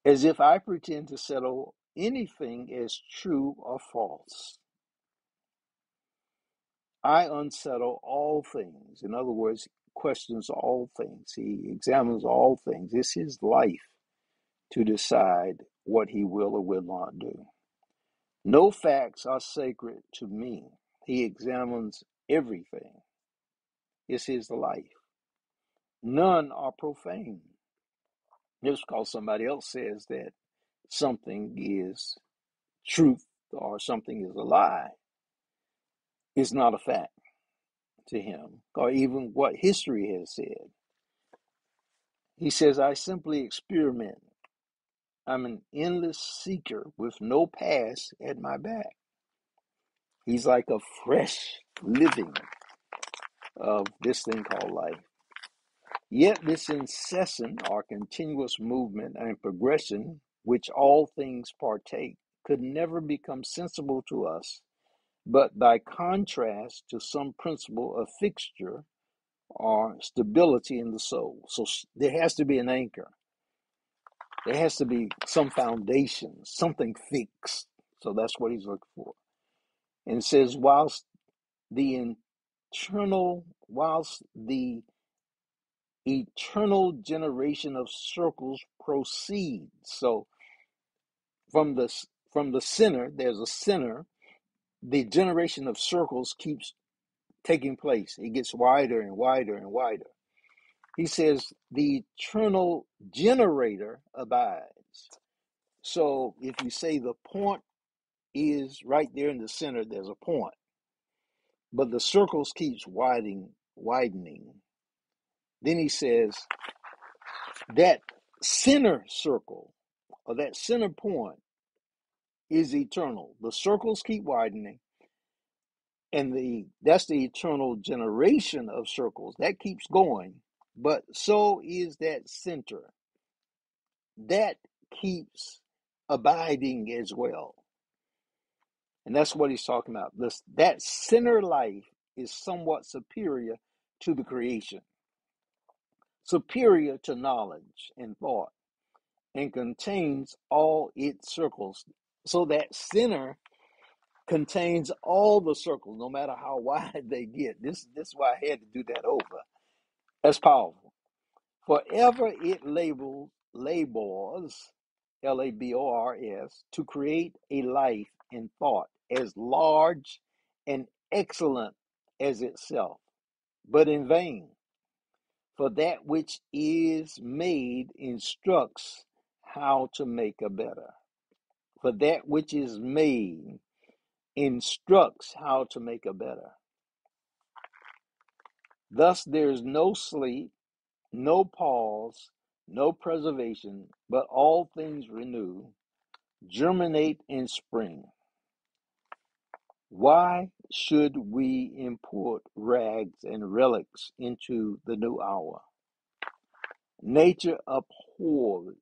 As if I pretend to settle anything as true or false. I unsettle all things. In other words, questions all things. He examines all things. It's his life to decide what he will or will not do. No facts are sacred to me. He examines everything. It's his life. None are profane. Just because somebody else says that something is truth or something is a lie is not a fact to him, or even what history has said. He says, I simply experiment. I'm an endless seeker with no past at my back. He's like a fresh living of this thing called life. Yet this incessant or continuous movement and progression, which all things partake, could never become sensible to us, but by contrast to some principle of fixture or stability in the soul. So there has to be an anchor There has to be some foundation, something fixed. So that's what he's looking for. And says, whilst the eternal, whilst the eternal generation of circles proceeds. So from the from the center, there's a center. The generation of circles keeps taking place. It gets wider and wider and wider. He says the eternal generator abides. So if you say the point is right there in the center. There's a point, but the circles keeps widening, widening. Then he says that center circle or that center point is eternal. The circles keep widening, and the that's the eternal generation of circles that keeps going but so is that center. That keeps abiding as well. And that's what he's talking about. This that center life is somewhat superior to the creation superior to knowledge and thought and contains all its circles. So that center contains all the circles no matter how wide they get. This this is why i had to do that over. That's powerful. Forever it labels, labors, L A B O R S, to create a life and thought as large and excellent as itself, but in vain. For that which is made instructs how to make a better. For that which is made instructs how to make a better. Thus there is no sleep no pause, no preservation, but all things renew, germinate in spring. Why should we import rags and relics into the new hour? Nature abhors,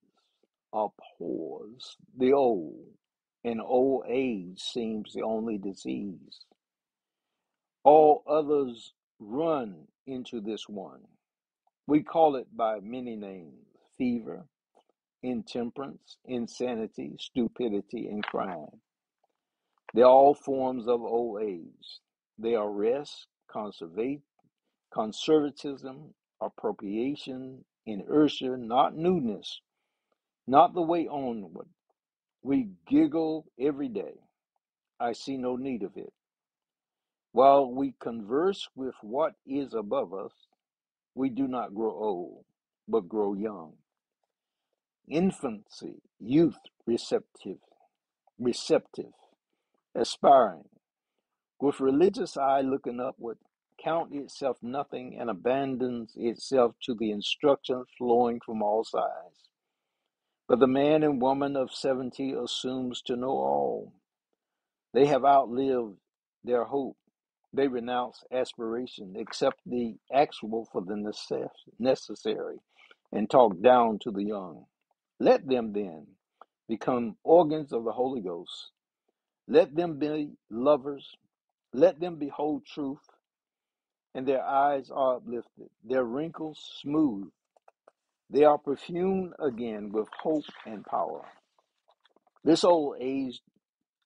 abhors the old, and old age seems the only disease. All others run into this one. We call it by many names fever, intemperance, insanity, stupidity, and crime. They're all forms of old age. They are rest, conservate, conservatism, appropriation, inertia, not newness, not the way onward. We giggle every day. I see no need of it. While we converse with what is above us, we do not grow old, but grow young. Infancy, youth, receptive, receptive, aspiring, with religious eye looking upward, count itself nothing and abandons itself to the instruction flowing from all sides. But the man and woman of seventy assumes to know all. They have outlived their hope. They renounce aspiration, accept the actual for the necessary, and talk down to the young. Let them then become organs of the Holy Ghost. Let them be lovers. Let them behold truth, and their eyes are uplifted, their wrinkles smooth. They are perfumed again with hope and power. This old age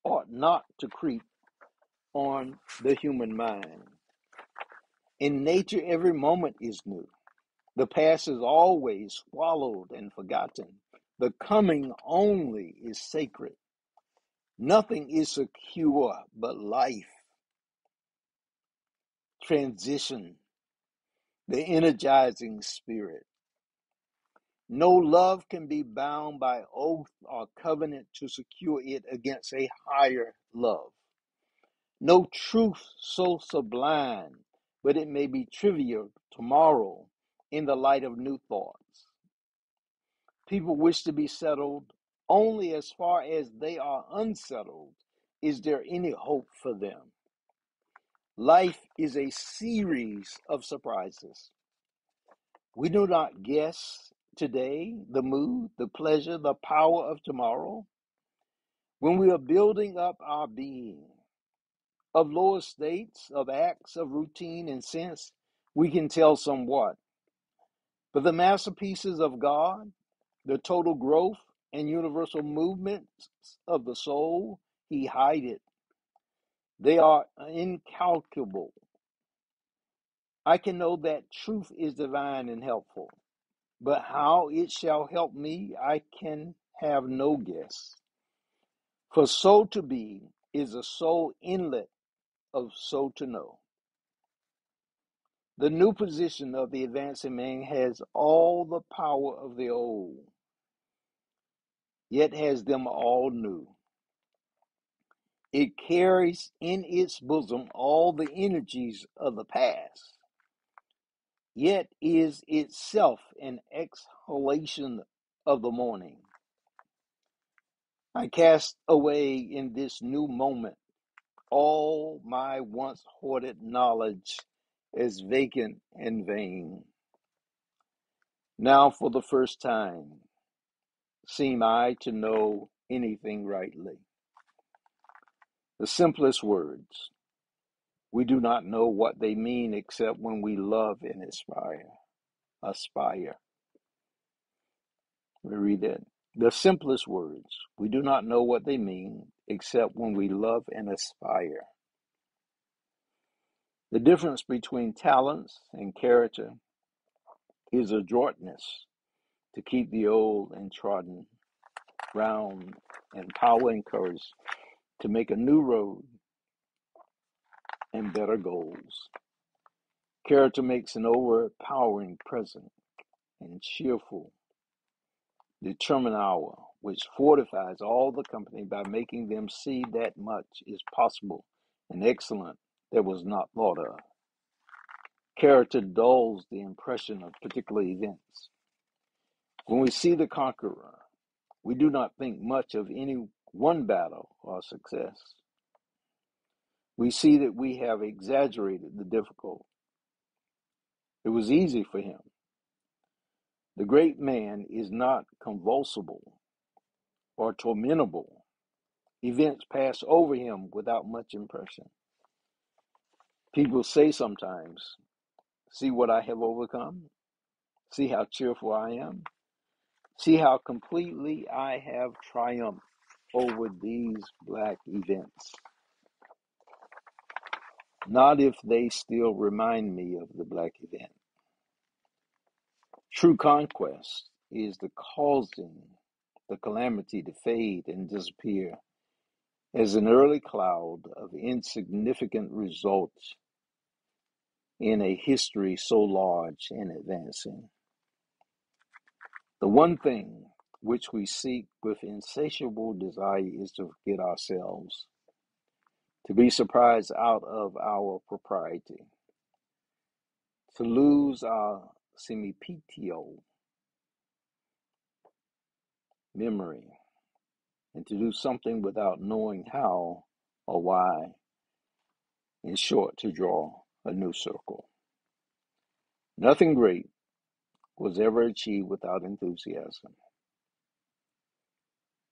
ought not to creep on the human mind. In nature, every moment is new. The past is always swallowed and forgotten. The coming only is sacred. Nothing is secure but life, transition, the energizing spirit. No love can be bound by oath or covenant to secure it against a higher love. No truth so sublime, but it may be trivial tomorrow in the light of new thoughts. People wish to be settled only as far as they are unsettled. Is there any hope for them? Life is a series of surprises. We do not guess today the mood, the pleasure, the power of tomorrow. When we are building up our being of lower states, of acts, of routine and sense, we can tell somewhat. But the masterpieces of God, the total growth and universal movements of the soul, He hide it. They are incalculable. I can know that truth is divine and helpful. But how it shall help me, I can have no guess. For so to be is the sole inlet of so to know. The new position of the advancing man has all the power of the old, yet has them all new. It carries in its bosom all the energies of the past, yet is itself an exhalation of the morning. I cast away in this new moment all my once hoarded knowledge is vacant and vain. Now, for the first time, seem I to know anything rightly. The simplest words, we do not know what they mean except when we love and aspire. Aspire. Let me read that. The simplest words, we do not know what they mean except when we love and aspire. The difference between talents and character is adroitness to keep the old and trodden ground and power and courage to make a new road and better goals. Character makes an overpowering present and cheerful, determined hour, which fortifies all the company by making them see that much is possible and excellent that was not thought of. Character dulls the impression of particular events. When we see the conqueror, we do not think much of any one battle or success. We see that we have exaggerated the difficult. It was easy for him. The great man is not convulsible or tormentable. Events pass over him without much impression. People say sometimes, See what I have overcome. See how cheerful I am. See how completely I have triumphed over these black events. Not if they still remind me of the black event. True conquest is the causing the calamity to fade and disappear as an early cloud of insignificant results in a history so large and advancing. The one thing which we seek with insatiable desire is to forget ourselves, to be surprised out of our propriety, to lose our sempiternal memory, and to do something without knowing how or why, in short, to draw a new circle. Nothing great was ever achieved without enthusiasm.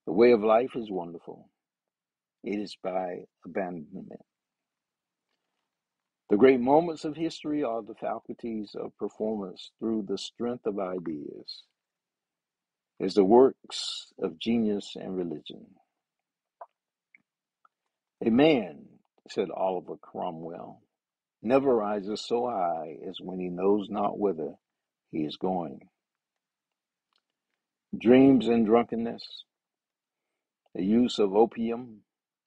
The way of life is wonderful. It is by abandonment. The great moments of history are the faculties of performance through the strength of ideas, as the works of genius and religion. A man, said Oliver Cromwell, never rises so high as when he knows not whither he is going. Dreams and drunkenness, the use of opium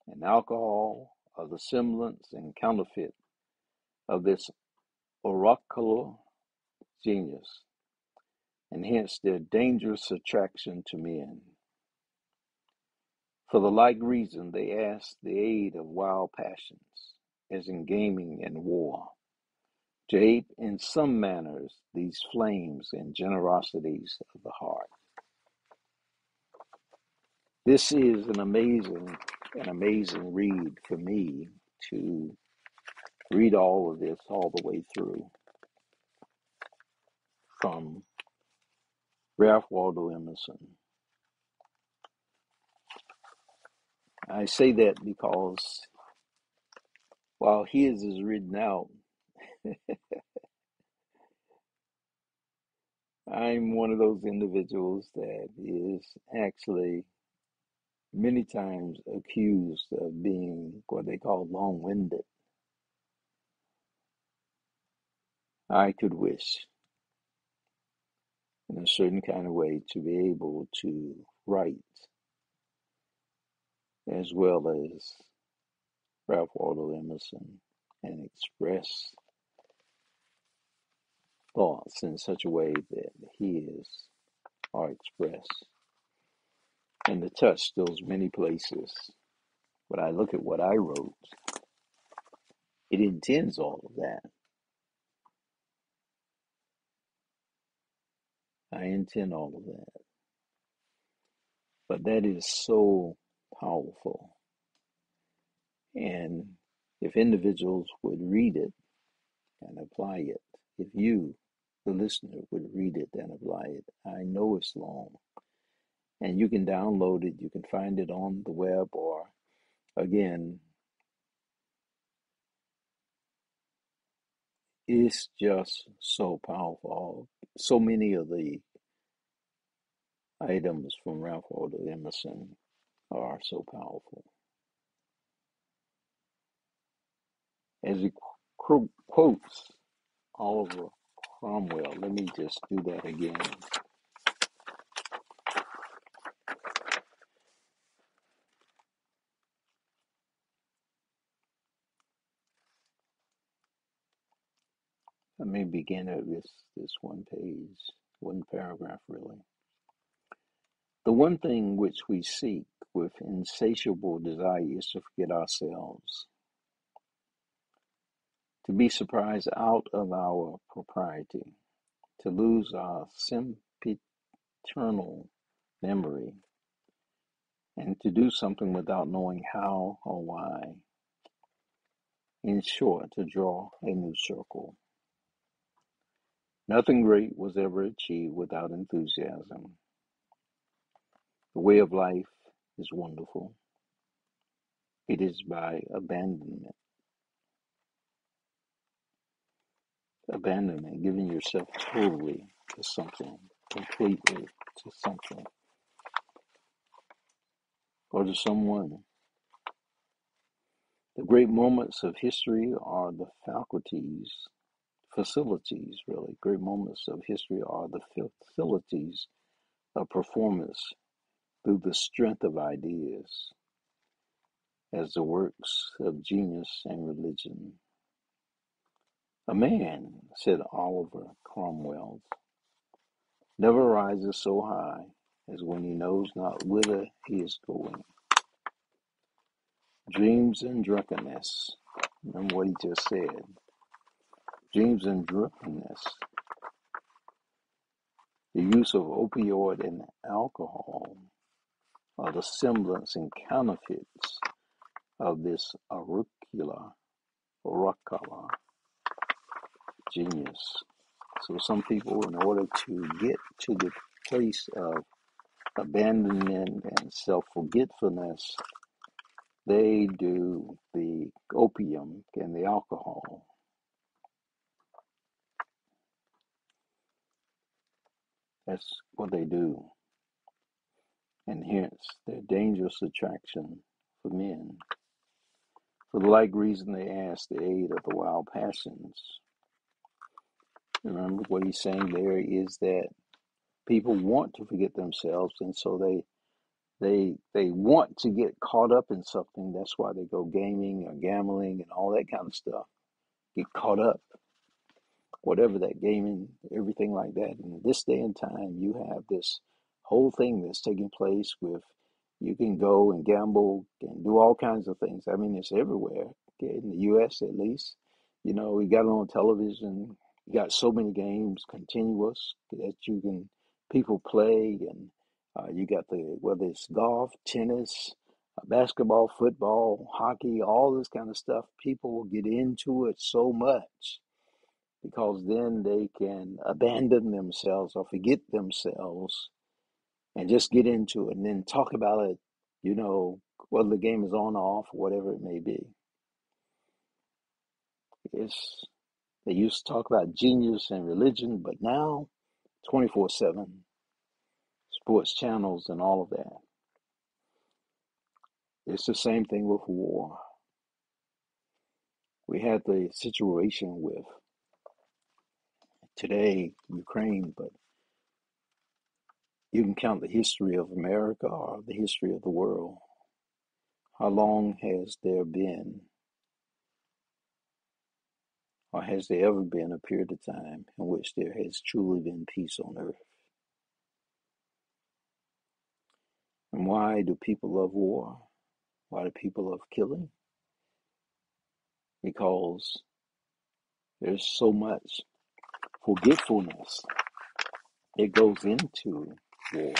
and alcohol are the semblance and counterfeit of this oracular genius, and hence their dangerous attraction to men. For the like reason, they ask the aid of wild passions, as in gaming and war, to ape in some manners these flames and generosities of the heart. This is an amazing, an amazing read for me to read all of this all the way through from Ralph Waldo Emerson. I say that because while his is written out, I'm one of those individuals that is actually many times accused of being what they call long winded. I could wish in a certain kind of way to be able to write as well as Ralph Waldo Emerson and express thoughts in such a way that his are expressed and to touch those many places. When I look at what I wrote, it intends all of that. I intend all of that. But that is so powerful. And If individuals would read it and apply it, if you, the listener, would read it and apply it, I know it's long. And you can download it, you can find it on the web, or again, it's just so powerful. So many of the items from Ralph Waldo Emerson are so powerful. As he qu- quotes Oliver Cromwell, let me just do that again. Let me begin at this, this one page, one paragraph really. The one thing which we seek with insatiable desire is to forget ourselves, to be surprised out of our propriety, to lose our sempiternal memory, and to do something without knowing how or why. In short, to draw a new circle. Nothing great was ever achieved without enthusiasm. The way of life is wonderful. It is by abandonment, abandonment, giving yourself totally to something, completely to something, or to someone. The great moments of history are the faculties, facilities, really. Great moments of history are the facilities of performance through the strength of ideas as the works of genius and religion. A man, said Oliver Cromwell, never rises so high as when he knows not whither he is going. Dreams and drunkenness. Remember what he just said. Dreams and drunkenness. The use of opioid and alcohol are the semblance and counterfeits of this oracular, oracular genius. So some people, in order to get to the place of abandonment and self-forgetfulness, they do the opium and the alcohol. That's what they do. And hence their dangerous attraction for men. For the like reason they ask the aid of the wild passions. Um, Remember what he's saying there is that people want to forget themselves and so they they they want to get caught up in something. That's why they go gaming or gambling and all that kind of stuff. Get caught up whatever that gaming, everything like that. In this day and time, you have this whole thing that's taking place with you can go and gamble and do all kinds of things. I mean, it's everywhere, okay, in the U.S. at least. You know, we got it on television. You got so many games, continuous, that you can people play, and uh, you got the whether it's golf, tennis, uh, basketball, football, hockey, all this kind of stuff. People will get into it so much because then they can abandon themselves or forget themselves and just get into it and then talk about it, you know, whether the game is on or off, whatever it may be. It's they used to talk about genius and religion, but now 24 7 sports channels and all of that. It's the same thing with war. We had the situation with today Ukraine, but you can count the history of America or the history of the world. How long has there been, or has there ever been, a period of time in which there has truly been peace on earth? And why do people love war? Why do people love killing? Because there's so much forgetfulness that goes into war.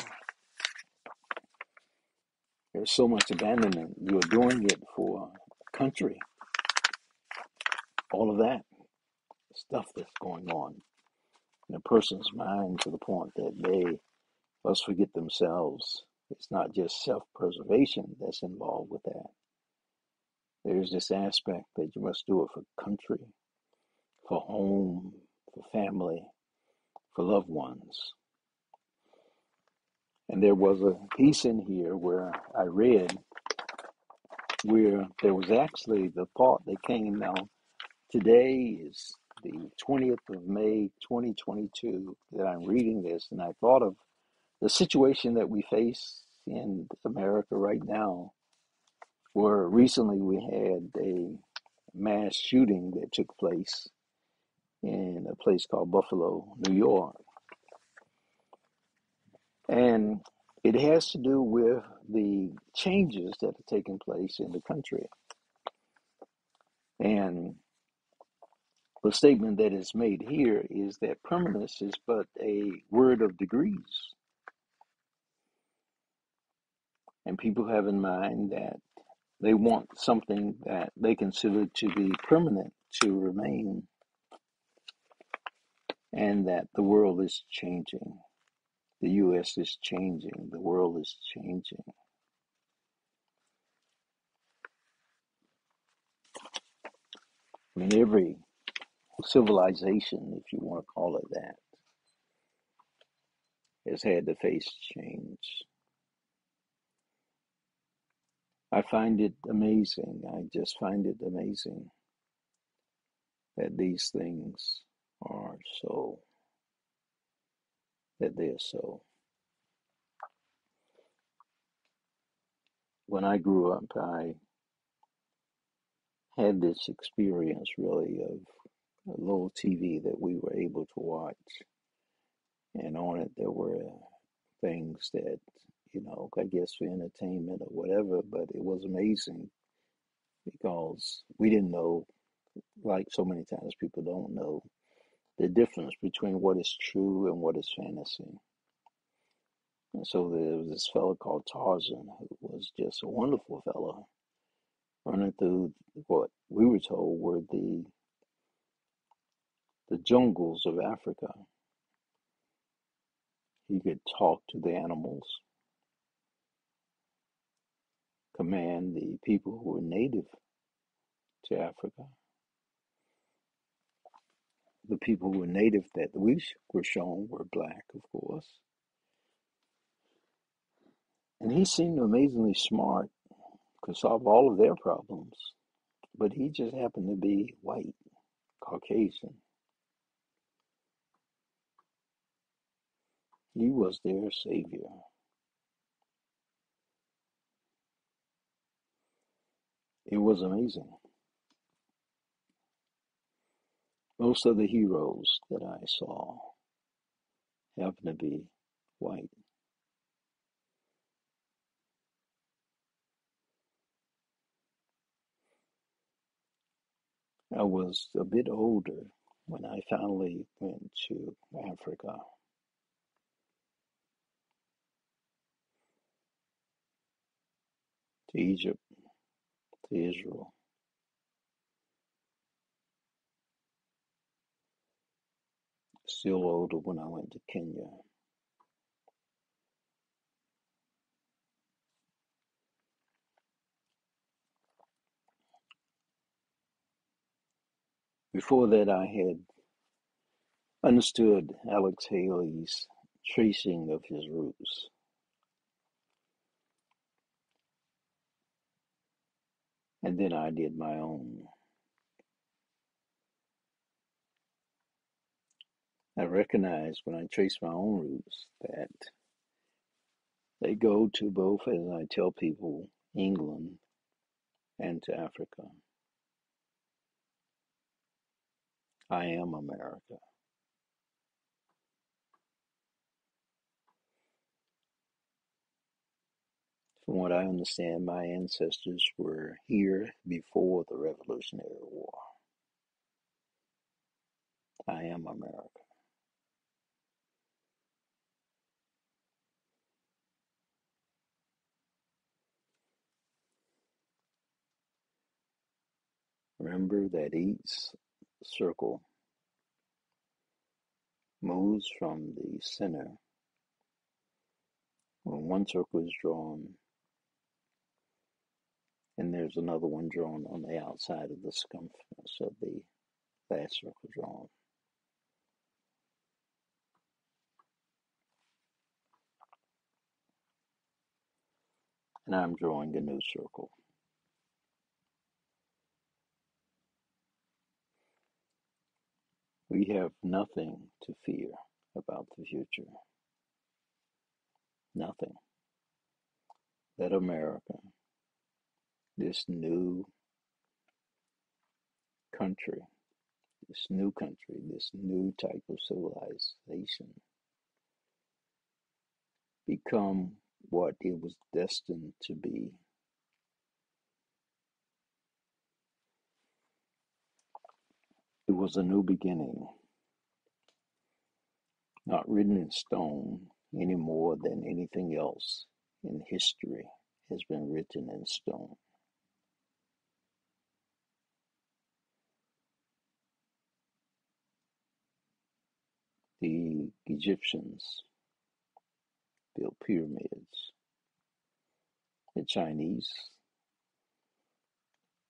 There's so much abandonment. You're doing it for country. all of that stuff that's going on in a person's mind to the point that they must forget themselves. It's not just self preservation that's involved with that. There's this aspect that you must do it for country, for home, for family, for loved ones. And there was a piece in here where I read where there was actually the thought that came now. Today is the 20th of May, 2022, that I'm reading this, and I thought of the situation that we face in America right now, where recently we had a mass shooting that took place in a place called Buffalo, New York. And it has to do with the changes that are taking place in the country. And the statement that is made here is that permanence is but a word of degrees. And people have in mind that they want something that they consider to be permanent to remain, and that the world is changing. The U.S. is changing. The world is changing. I mean, every civilization, if you want to call it that, has had to face change. I find it amazing. I just find it amazing that these things are so, that they're so. When I grew up, I had this experience really of little TV that we were able to watch. And on it, there were things that, you know, I guess for entertainment or whatever, but it was amazing because we didn't know, like so many times people don't know, the difference between what is true and what is fantasy. And so there was this fellow called Tarzan who was just a wonderful fellow running through what we were told were the the jungles of Africa. He could talk to the animals, command the people who were native to Africa. The people who were native that we were shown were black, of course. And he seemed amazingly smart, could solve all of their problems. But he just happened to be white, Caucasian. He was their savior. It was amazing. Most of the heroes that I saw happened to be white. I was a bit older when I finally went to Africa. To Egypt, to Israel. Still older when I went to Kenya. Before that, I had understood Alex Haley's tracing of his roots. And then I did my own. I recognized when I traced my own roots that they go to both, as I tell people, England and to Africa. I am America. From what I understand, my ancestors were here before the Revolutionary War. I am America. Remember that each circle moves from the center. When one circle is drawn, and there's another one drawn on the outside of the circumference of the last circle drawn. And I'm drawing a new circle. We have nothing to fear about the future. Nothing. Let America, this new country, this new country, this new type of civilization, become what it was destined to be. It was a new beginning, not written in stone any more than anything else in history has been written in stone. The Egyptians built pyramids. The Chinese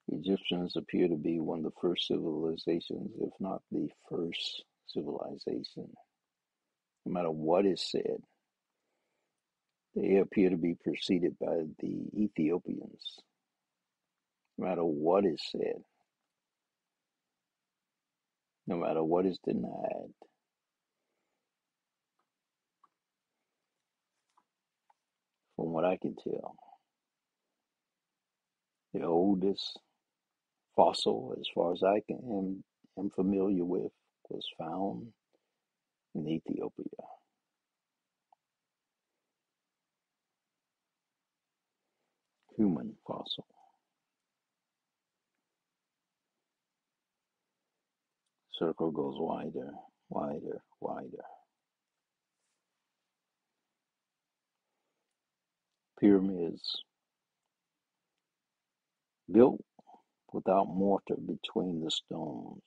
Egyptians appear to be one of the first civilizations, if not the first civilization. No matter what is said, they appear to be preceded by the Ethiopians. No matter what is said, no matter what is denied, from what I can tell, the oldest fossil, as far as I can am, am familiar with, was found in Ethiopia. Human fossil. Circle goes wider, wider, wider. Pyramids built without mortar between the stones.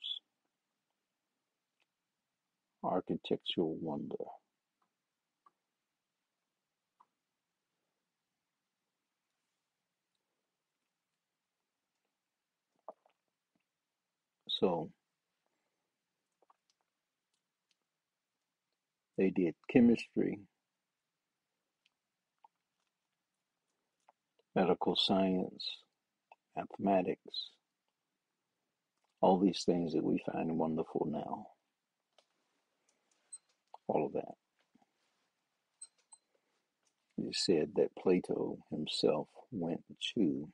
Architectural wonder. So they did chemistry, medical science, mathematics, all these things that we find wonderful now. All of that. It is said that Plato himself went to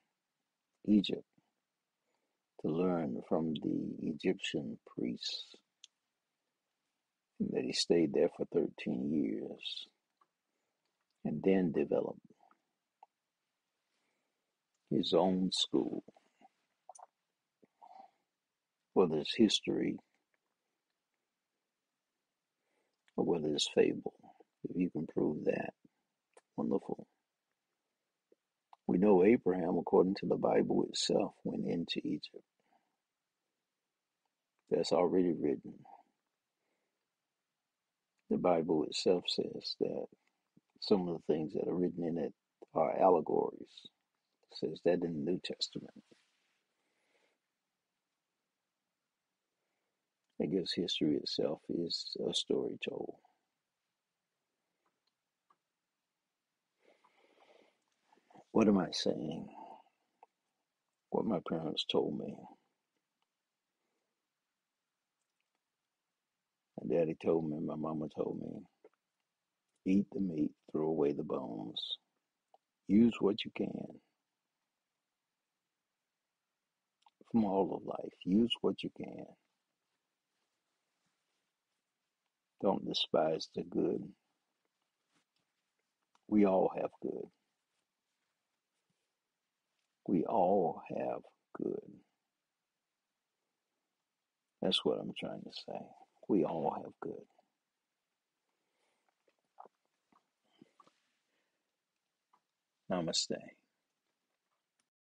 Egypt to learn from the Egyptian priests, and that he stayed there for 13 years and then developed his own school, whether it's history or whether it's fable. If you can prove that, wonderful. We know Abraham, according to the Bible itself, went into Egypt. That's already written. The Bible itself says that some of the things that are written in it are allegories. Says that in the New Testament. I guess history itself is a story told. What am I saying? What my parents told me. My daddy told me, my mama told me, eat the meat, throw away the bones. Use what you can from all of life. Use what you can. Don't despise the good. We all have good. We all have good. That's what I'm trying to say. We all have good. Namaste.